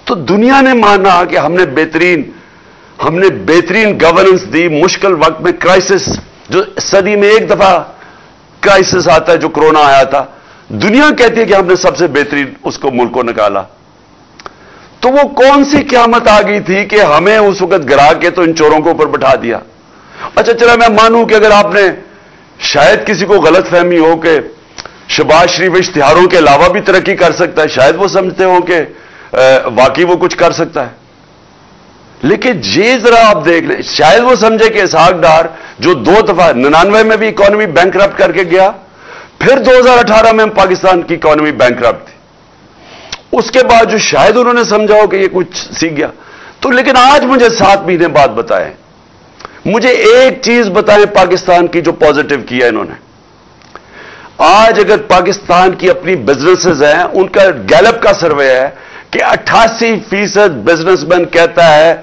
A: तो दुनिया ने माना कि हमने बेहतरीन हमने बेहतरीन गवर्नेंस दी मुश्किल वक्त में क्राइसिस जो सदी में एक दफ़ा क्राइसिस आता है, जो कोरोना आया था। दुनिया कहती है कि हमने सबसे बेहतरीन उसको मुल्क को निकाला। तो वो कौन सी क्यामत आ गई थी कि हमें उस वक्त गिरा के तो इन चोरों के ऊपर बैठा दिया? अच्छा चला मैं मानूं कि अगर आपने शायद किसी को गलत फहमी हो कि शबाज शरीफ इश्तिहारों के अलावा भी तरक्की कर सकता है, शायद वो समझते हो कि वाकई वो कुछ कर सकता है। लेकिन ये जरा आप देख लें, शायद वो समझे कि इसहाक डार जो दो दफ़ा निन्यानवे में भी इकोनॉमी बैंक करके गया, फिर 2018 में पाकिस्तान की इकोनॉमी बैंक थी। उसके बाद जो शायद उन्होंने समझा हो कि ये कुछ सीख गया। तो लेकिन आज मुझे सात महीने बाद बताएँ। मुझे एक चीज़ बताएँ पाकिस्तान की जो पॉजिटिव किया इन्होंने। आज अगर पाकिस्तान की अपनी बिजनेसेस हैं, उनका गैलप का सर्वे है कि 88 फ़ीसद बिजनेसमैन कहता है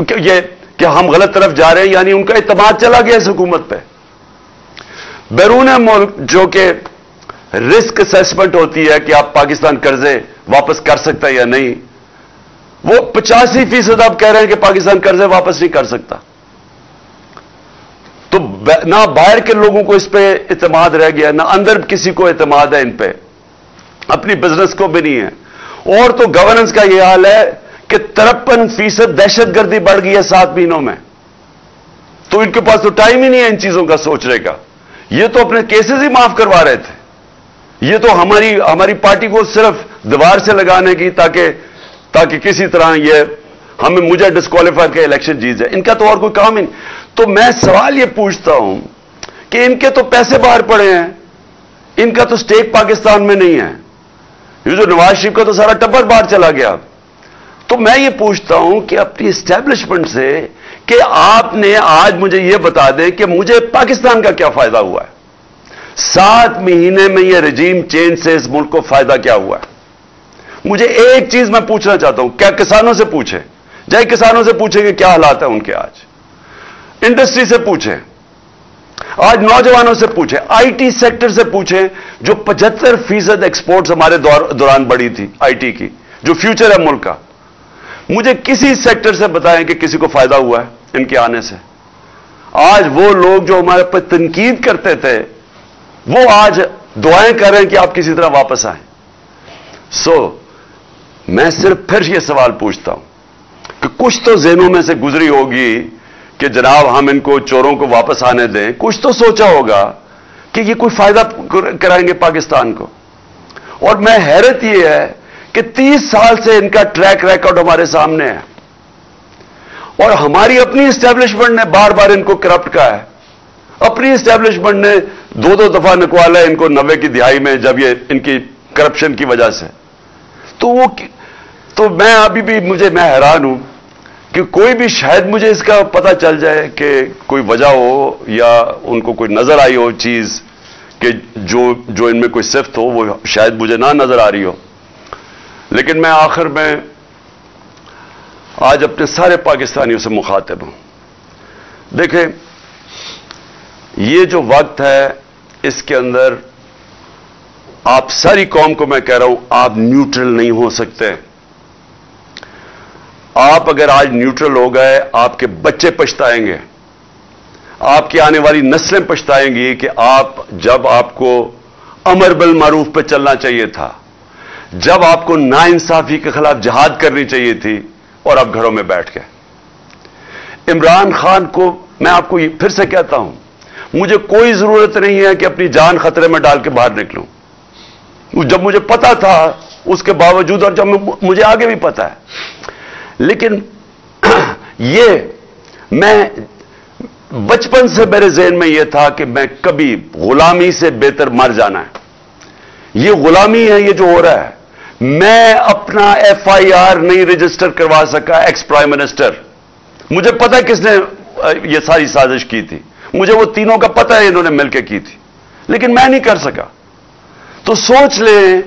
A: कि ये, कि हम गलत तरफ़ जा रहे हैं, यानी उनका इतमाद चला गया इस हुकूमत पे। बैरून मुल्क, जो कि रिस्क असेसमेंट होती है कि आप पाकिस्तान कर्जे वापस कर सकता है या नहीं। वो पचासी फ़ीसद आप कह रहे हैं कि पाकिस्तान कर्जे वापस नहीं कर सकता। तो ना बाहर के लोगों को इस पे इतमाद रह गया, ना अंदर किसी को इतमाद है इन पे। अपनी बिज़नेस को भी नहीं है। और तो गवर्नेंस का यह हाल है कि तिरपन फ़ीसद दहशतगर्दी बढ़ गई है सात महीनों में। तो इनके पास तो टाइम ही नहीं है इन चीज़ों का सोचने का। ये तो अपने केसेस ही माफ़ करवा रहे थे। ये तो हमारी हमारी पार्टी को सिर्फ़ दीवार से लगाने की, ताकि ताकि किसी तरह ये हमें मुझे डिस्कालीफाई के इलेक्शन जीत जाए। इनका तो और कोई काम ही नहीं। तो मैं सवाल ये पूछता हूँ कि इनके तो पैसे बाहर पड़े हैं। इनका तो स्टेक पाकिस्तान में नहीं है। ये जो नवाज़ शरीफ का तो सारा टब्बर बाहर चला गया। तो मैं ये पूछता हूँ कि अपनी स्टैब्लिशमेंट से कि आपने आज मुझे यह बता दें कि मुझे पाकिस्तान का क्या फ़ायदा हुआ है? सात महीने में यह रजीम चेंज से इस मुल्क को फ़ायदा क्या हुआ है? मुझे एक चीज़ मैं पूछना चाहता हूँ, क्या किसानों से पूछे? जय किसानों से पूछे कि क्या हालात है उनके आज? इंडस्ट्री से पूछे। आज नौजवानों से पूछे आईटी सेक्टर से पूछे जो 75 फ़ीसद एक्सपोर्ट्स हमारे दौरान बढ़ी थी आईटी की जो फ्यूचर है मुल्क का। मुझे किसी सेक्टर से बताएँ कि किसी को फ़ायदा हुआ है इनके आने से। आज वो लोग जो हमारे पर तनकीद करते थे वो आज दुआएँ कर कि आप किसी तरह वापस आए। सो so, मैं सिर्फ़ फिर यह सवाल पूछता हूँ कि कुछ तो जेनों में से गुजरी होगी कि जनाब हम इनको चोरों को वापस आने दें। कुछ तो सोचा होगा कि ये कोई फ़ायदा कराएँगे पाकिस्तान को। और मैं हैरत यह है कि 30 साल से इनका ट्रैक रिकॉर्ड हमारे सामने है। और हमारी अपनी स्टैब्लिशमेंट ने बार बार इनको करप्ट का है। अपनी स्टैब्लिशमेंट ने दो दो दफ़ा निकवाला है इनको नब्बे की दिहाई में, जब ये इनकी करप्शन की वजह से। तो वो तो मैं अभी भी, मुझे, मैं हैरान हूँ कि कोई भी शायद मुझे इसका पता चल जाए कि कोई वजह हो या उनको कोई नज़र आई हो चीज़ कि जो जो इनमें कोई सिफ्त हो, वो शायद मुझे ना नज़र आ रही हो। लेकिन मैं आखिर में आज अपने सारे पाकिस्तानियों से मुखातिब हूँ। देखें, ये जो वक्त है, इसके अंदर आप सारी कौम को मैं कह रहा हूँ, आप न्यूट्रल नहीं हो सकते। आप अगर आज न्यूट्रल हो गए, आपके बच्चे पछताएँगे। आपकी आने वाली नस्लें पछताएँगी कि आप, जब आपको अमर बिल मारूफ पर चलना चाहिए था, जब आपको नाइंसाफी के खिलाफ जहाद करनी चाहिए थी और आप घरों में बैठ गए। इमरान खान को मैं आपको फिर से कहता हूँ, मुझे कोई ज़रूरत नहीं है कि अपनी जान खतरे में डाल के बाहर निकलूं। जब मुझे पता था, उसके बावजूद और जब मुझे आगे भी पता है। लेकिन <clears throat> ये मैं बचपन से मेरे जहन में यह था कि मैं कभी गुलामी से बेहतर मर जाना है। ये गुलामी है, ये जो हो रहा है। मैं अपना एफआईआर नहीं रजिस्टर करवा सका एक्स प्राइम मिनिस्टर मुझे पता है किसने ये सारी साजिश की थी। मुझे वो तीनों का पता है, इन्होंने मिलकर की थी। लेकिन मैं नहीं कर सका। तो सोच लें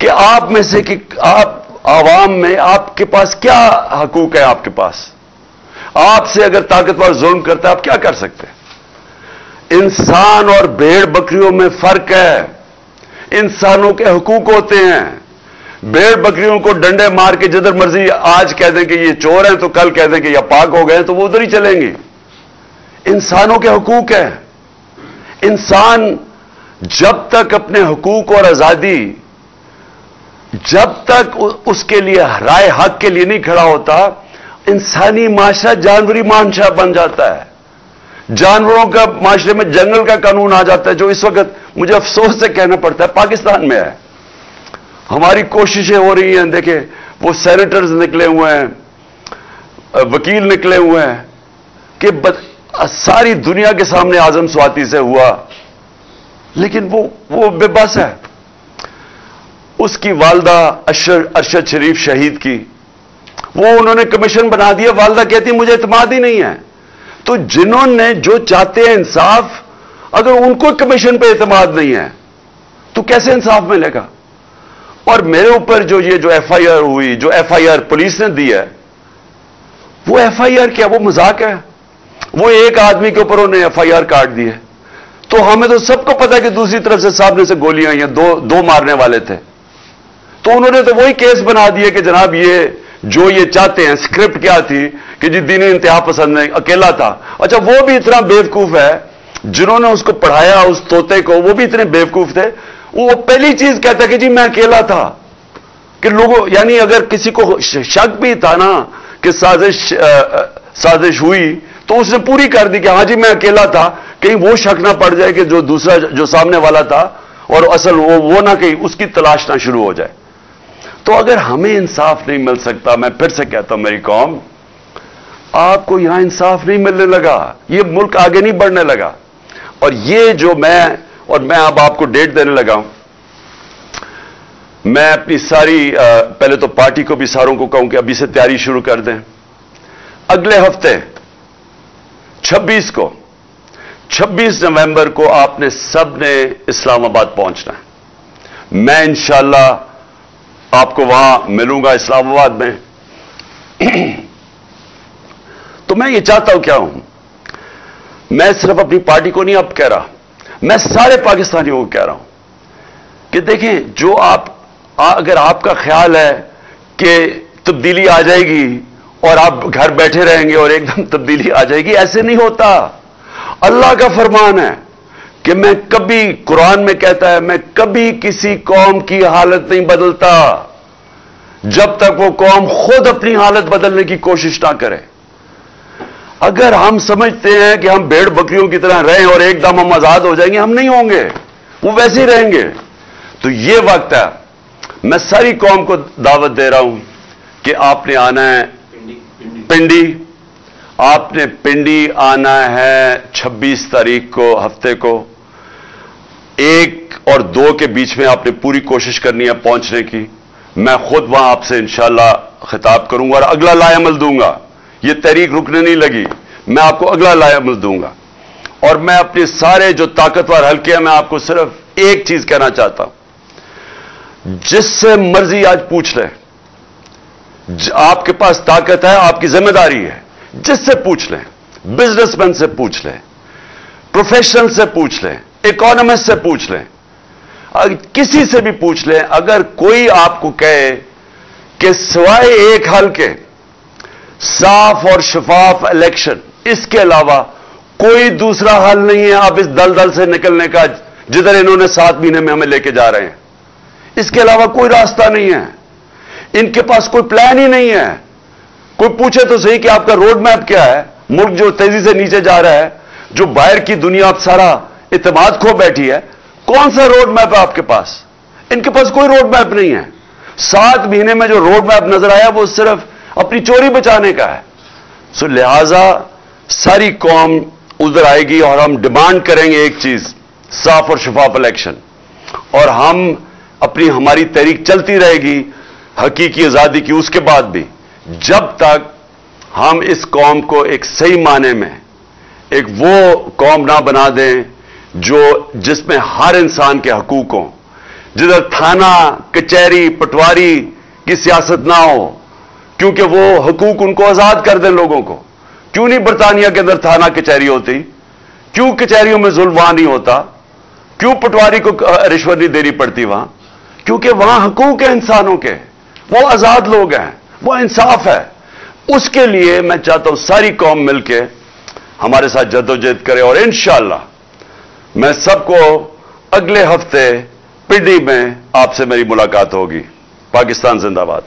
A: कि आप में से कि आप आवाम में आपके पास क्या हकूक है आपके पास? आपसे अगर ताकतवर जुल्म करता है, आप क्या कर सकते इंसान और भेड़ बकरियों में फ़र्क है। इंसानों के हकूक होते हैं। भेड़ बकरियों को डंडे मार के जिधर मर्ज़ी आज कह दें कि ये चोर हैं तो कल कह दें कि ये पाक हो गए तो वो उधर ही चलेंगे। इंसानों के हकूक है। इंसान जब तक अपने हकूक और आज़ादी जब तक उसके लिए राय हक के लिए नहीं खड़ा होता, इंसानी माशरा जानवरी माशरा बन जाता है। जानवरों का माशरे में जंगल का कानून आ जाता है, जो इस वक्त मुझे अफसोस से कहना पड़ता है, पाकिस्तान में है। हमारी कोशिशें हो रही हैं, देखे, वो सेनेटर्स निकले हुए हैं वकील निकले हुए हैं, कि सारी दुनिया के सामने आज़म स्वाति से हुआ। लेकिन वो वो बेबस है। उसकी वालदा अरशद शरीफ शहीद की। वो उन्होंने कमीशन बना दिया, वालदा कहती, मुझे इतमाद ही नहीं है। तो जिन्होंने जो चाहते हैं इंसाफ, अगर उनको कमीशन पे इतमाद नहीं है तो कैसे इंसाफ मिलेगा? और मेरे ऊपर जो ये जो एफआईआर हुई, जो एफआईआर पुलिस ने दी है, वो एफआईआर क्या, वो मज़ाक है? वो एक आदमी के ऊपर उन्होंने एफआईआर काट दी है। तो हमें तो सबको पता है कि दूसरी तरफ़ से सामने से गोलियाँ आई दो दो मारने वाले थे। तो उन्होंने तो वही केस बना दिए कि जनाब ये, जो ये चाहते हैं स्क्रिप्ट क्या थी कि जी दीनी इंतहा पसंद नहीं, अकेला था। अच्छा वो भी इतना बेवकूफ़ है, जिन्होंने उसको पढ़ाया, उस तोते को, वो भी इतने बेवकूफ़ थे। वो पहली चीज़ कहता कि जी मैं अकेला था, कि लोगों, यानी अगर किसी को शक भी था ना, कि साजिश साजिश हुई तो उसने पूरी कर दी कि हाँ जी मैं अकेला था, कहीं वो शक ना पड़ जाए कि जो दूसरा, जो सामने वाला था, और असल वो वो ना कहीं उसकी तलाश ना शुरू हो जाए। तो अगर हमें इंसाफ नहीं मिल सकता मैं फिर से कहता हूँ मेरी कौम आपको यहाँ इंसाफ नहीं मिलने लगा ये मुल्क आगे नहीं बढ़ने लगा। और ये जो मैं और मैं अब आपको डेट देने लगा हूँ मैं अपनी सारी आ, पहले तो पार्टी को भी सारों को कहूँ कि अभी से तैयारी शुरू कर दें। अगले हफ़्ते 26 को 26 नवंबर को आपने सबने इस्लामाबाद पहुँचना है। मैं इंशाला आपको वहाँ मिलूँगा इस्लामाबाद में। तो मैं ये चाहता हूँ क्या हूँ? मैं सिर्फ़ अपनी पार्टी को नहीं अब कह रहा। मैं सारे पाकिस्तानियों को कह रहा हूँ कि देखें जो आप आ, अगर आपका ख्याल है कि तब्दीली आ जाएगी और आप घर बैठे रहेंगे और एकदम तब्दीली आ जाएगी ऐसे नहीं होता। अल्लाह का फरमान है। कि मैं कभी कुरान में कहता है मैं कभी किसी कौम की हालत नहीं बदलता जब तक वो कौम खुद अपनी हालत बदलने की कोशिश ना करे। अगर हम समझते हैं कि हम भेड़ बकरियों की तरह रहें और एकदम हम आज़ाद हो जाएँगे हम नहीं होंगे वो वैसे ही रहेंगे। तो ये वक्त है मैं सारी कौम को दावत दे रहा हूँ कि आपने आना है पिंडी। आपने पिंडी आना है 26 तारीख को, हफ़्ते को। एक और दो के बीच में आपने पूरी कोशिश करनी है पहुँचने की। मैं खुद वहाँ आपसे इंशाला खिताब करूँगा और अगला लायामल दूँगा। ये तहरीक रुकने नहीं लगी। मैं आपको अगला लायामल दूँगा। और मैं अपने सारे जो ताकतवर हल्के हैं, मैं आपको सिर्फ़ एक चीज़ कहना चाहता हूँ। जिससे मर्ज़ी आज पूछ ले। आपके पास ताकत है, आपकी ज़िम्मेदारी है। जिससे पूछ लें? बिजनेसमैन से पूछ लें? प्रोफेशनल से पूछ लें? इकोनॉमिस्ट से पूछ लें? किसी से भी पूछ लें, अगर कोई आपको कहे कि सिवाय एक हल के साफ़ और शफाफ इलेक्शन इसके अलावा कोई दूसरा हल नहीं है आप इस दलदल से निकलने का, जिधर इन्होंने सात महीने में हमें लेके जा रहे हैं। इसके अलावा कोई रास्ता नहीं है। इनके पास कोई प्लान ही नहीं है। कोई पूछे तो सही कि आपका रोड मैप क्या है? मुल्क जो तेज़ी से नीचे जा रहा है, जो बाहर की दुनिया अब सारा इतमाद खो बैठी है, कौन सा रोड मैप है आपके पास? इनके पास कोई रोड मैप नहीं है। सात महीने में जो रोड मैप नज़र आया, वो सिर्फ़ अपनी चोरी बचाने का है। सो लिहाजा सारी कौम उधर आएगी और हम डिमांड करेंगे एक चीज़, साफ़ और शफाफ इलेक्शन और हम अपनी, हमारी तहरीक चलती रहेगी, हकीकी आज़ादी की, उसके बाद भी। जब तक हम इस कौम को एक सही माने में, एक वो कौम ना बना दें, जो जिसमें हर इंसान के हकूक हों, जिधर थाना, कचहरी, पटवारी की सियासत ना हो, क्योंकि वो हकूक उनको आज़ाद कर दें लोगों को। क्यों नहीं बरतानिया के अंदर थाना, कचहरी होती? क्यों कचहरियों में जुल्म वहाँ नहीं होता? क्यों पटवारी को रिश्वत नहीं देनी पड़ती वहाँ? क्योंकि वहाँ हकूक है इंसानों के, वो आज़ाद लोग हैं। वो इंसाफ है। उसके लिए मैं चाहता हूँ सारी कौम मिलकर हमारे साथ जदोजहद करे और इंशाला मैं सबको अगले हफ़्ते पिडी में आपसे मेरी मुलाकात होगी। पाकिस्तान जिंदाबाद।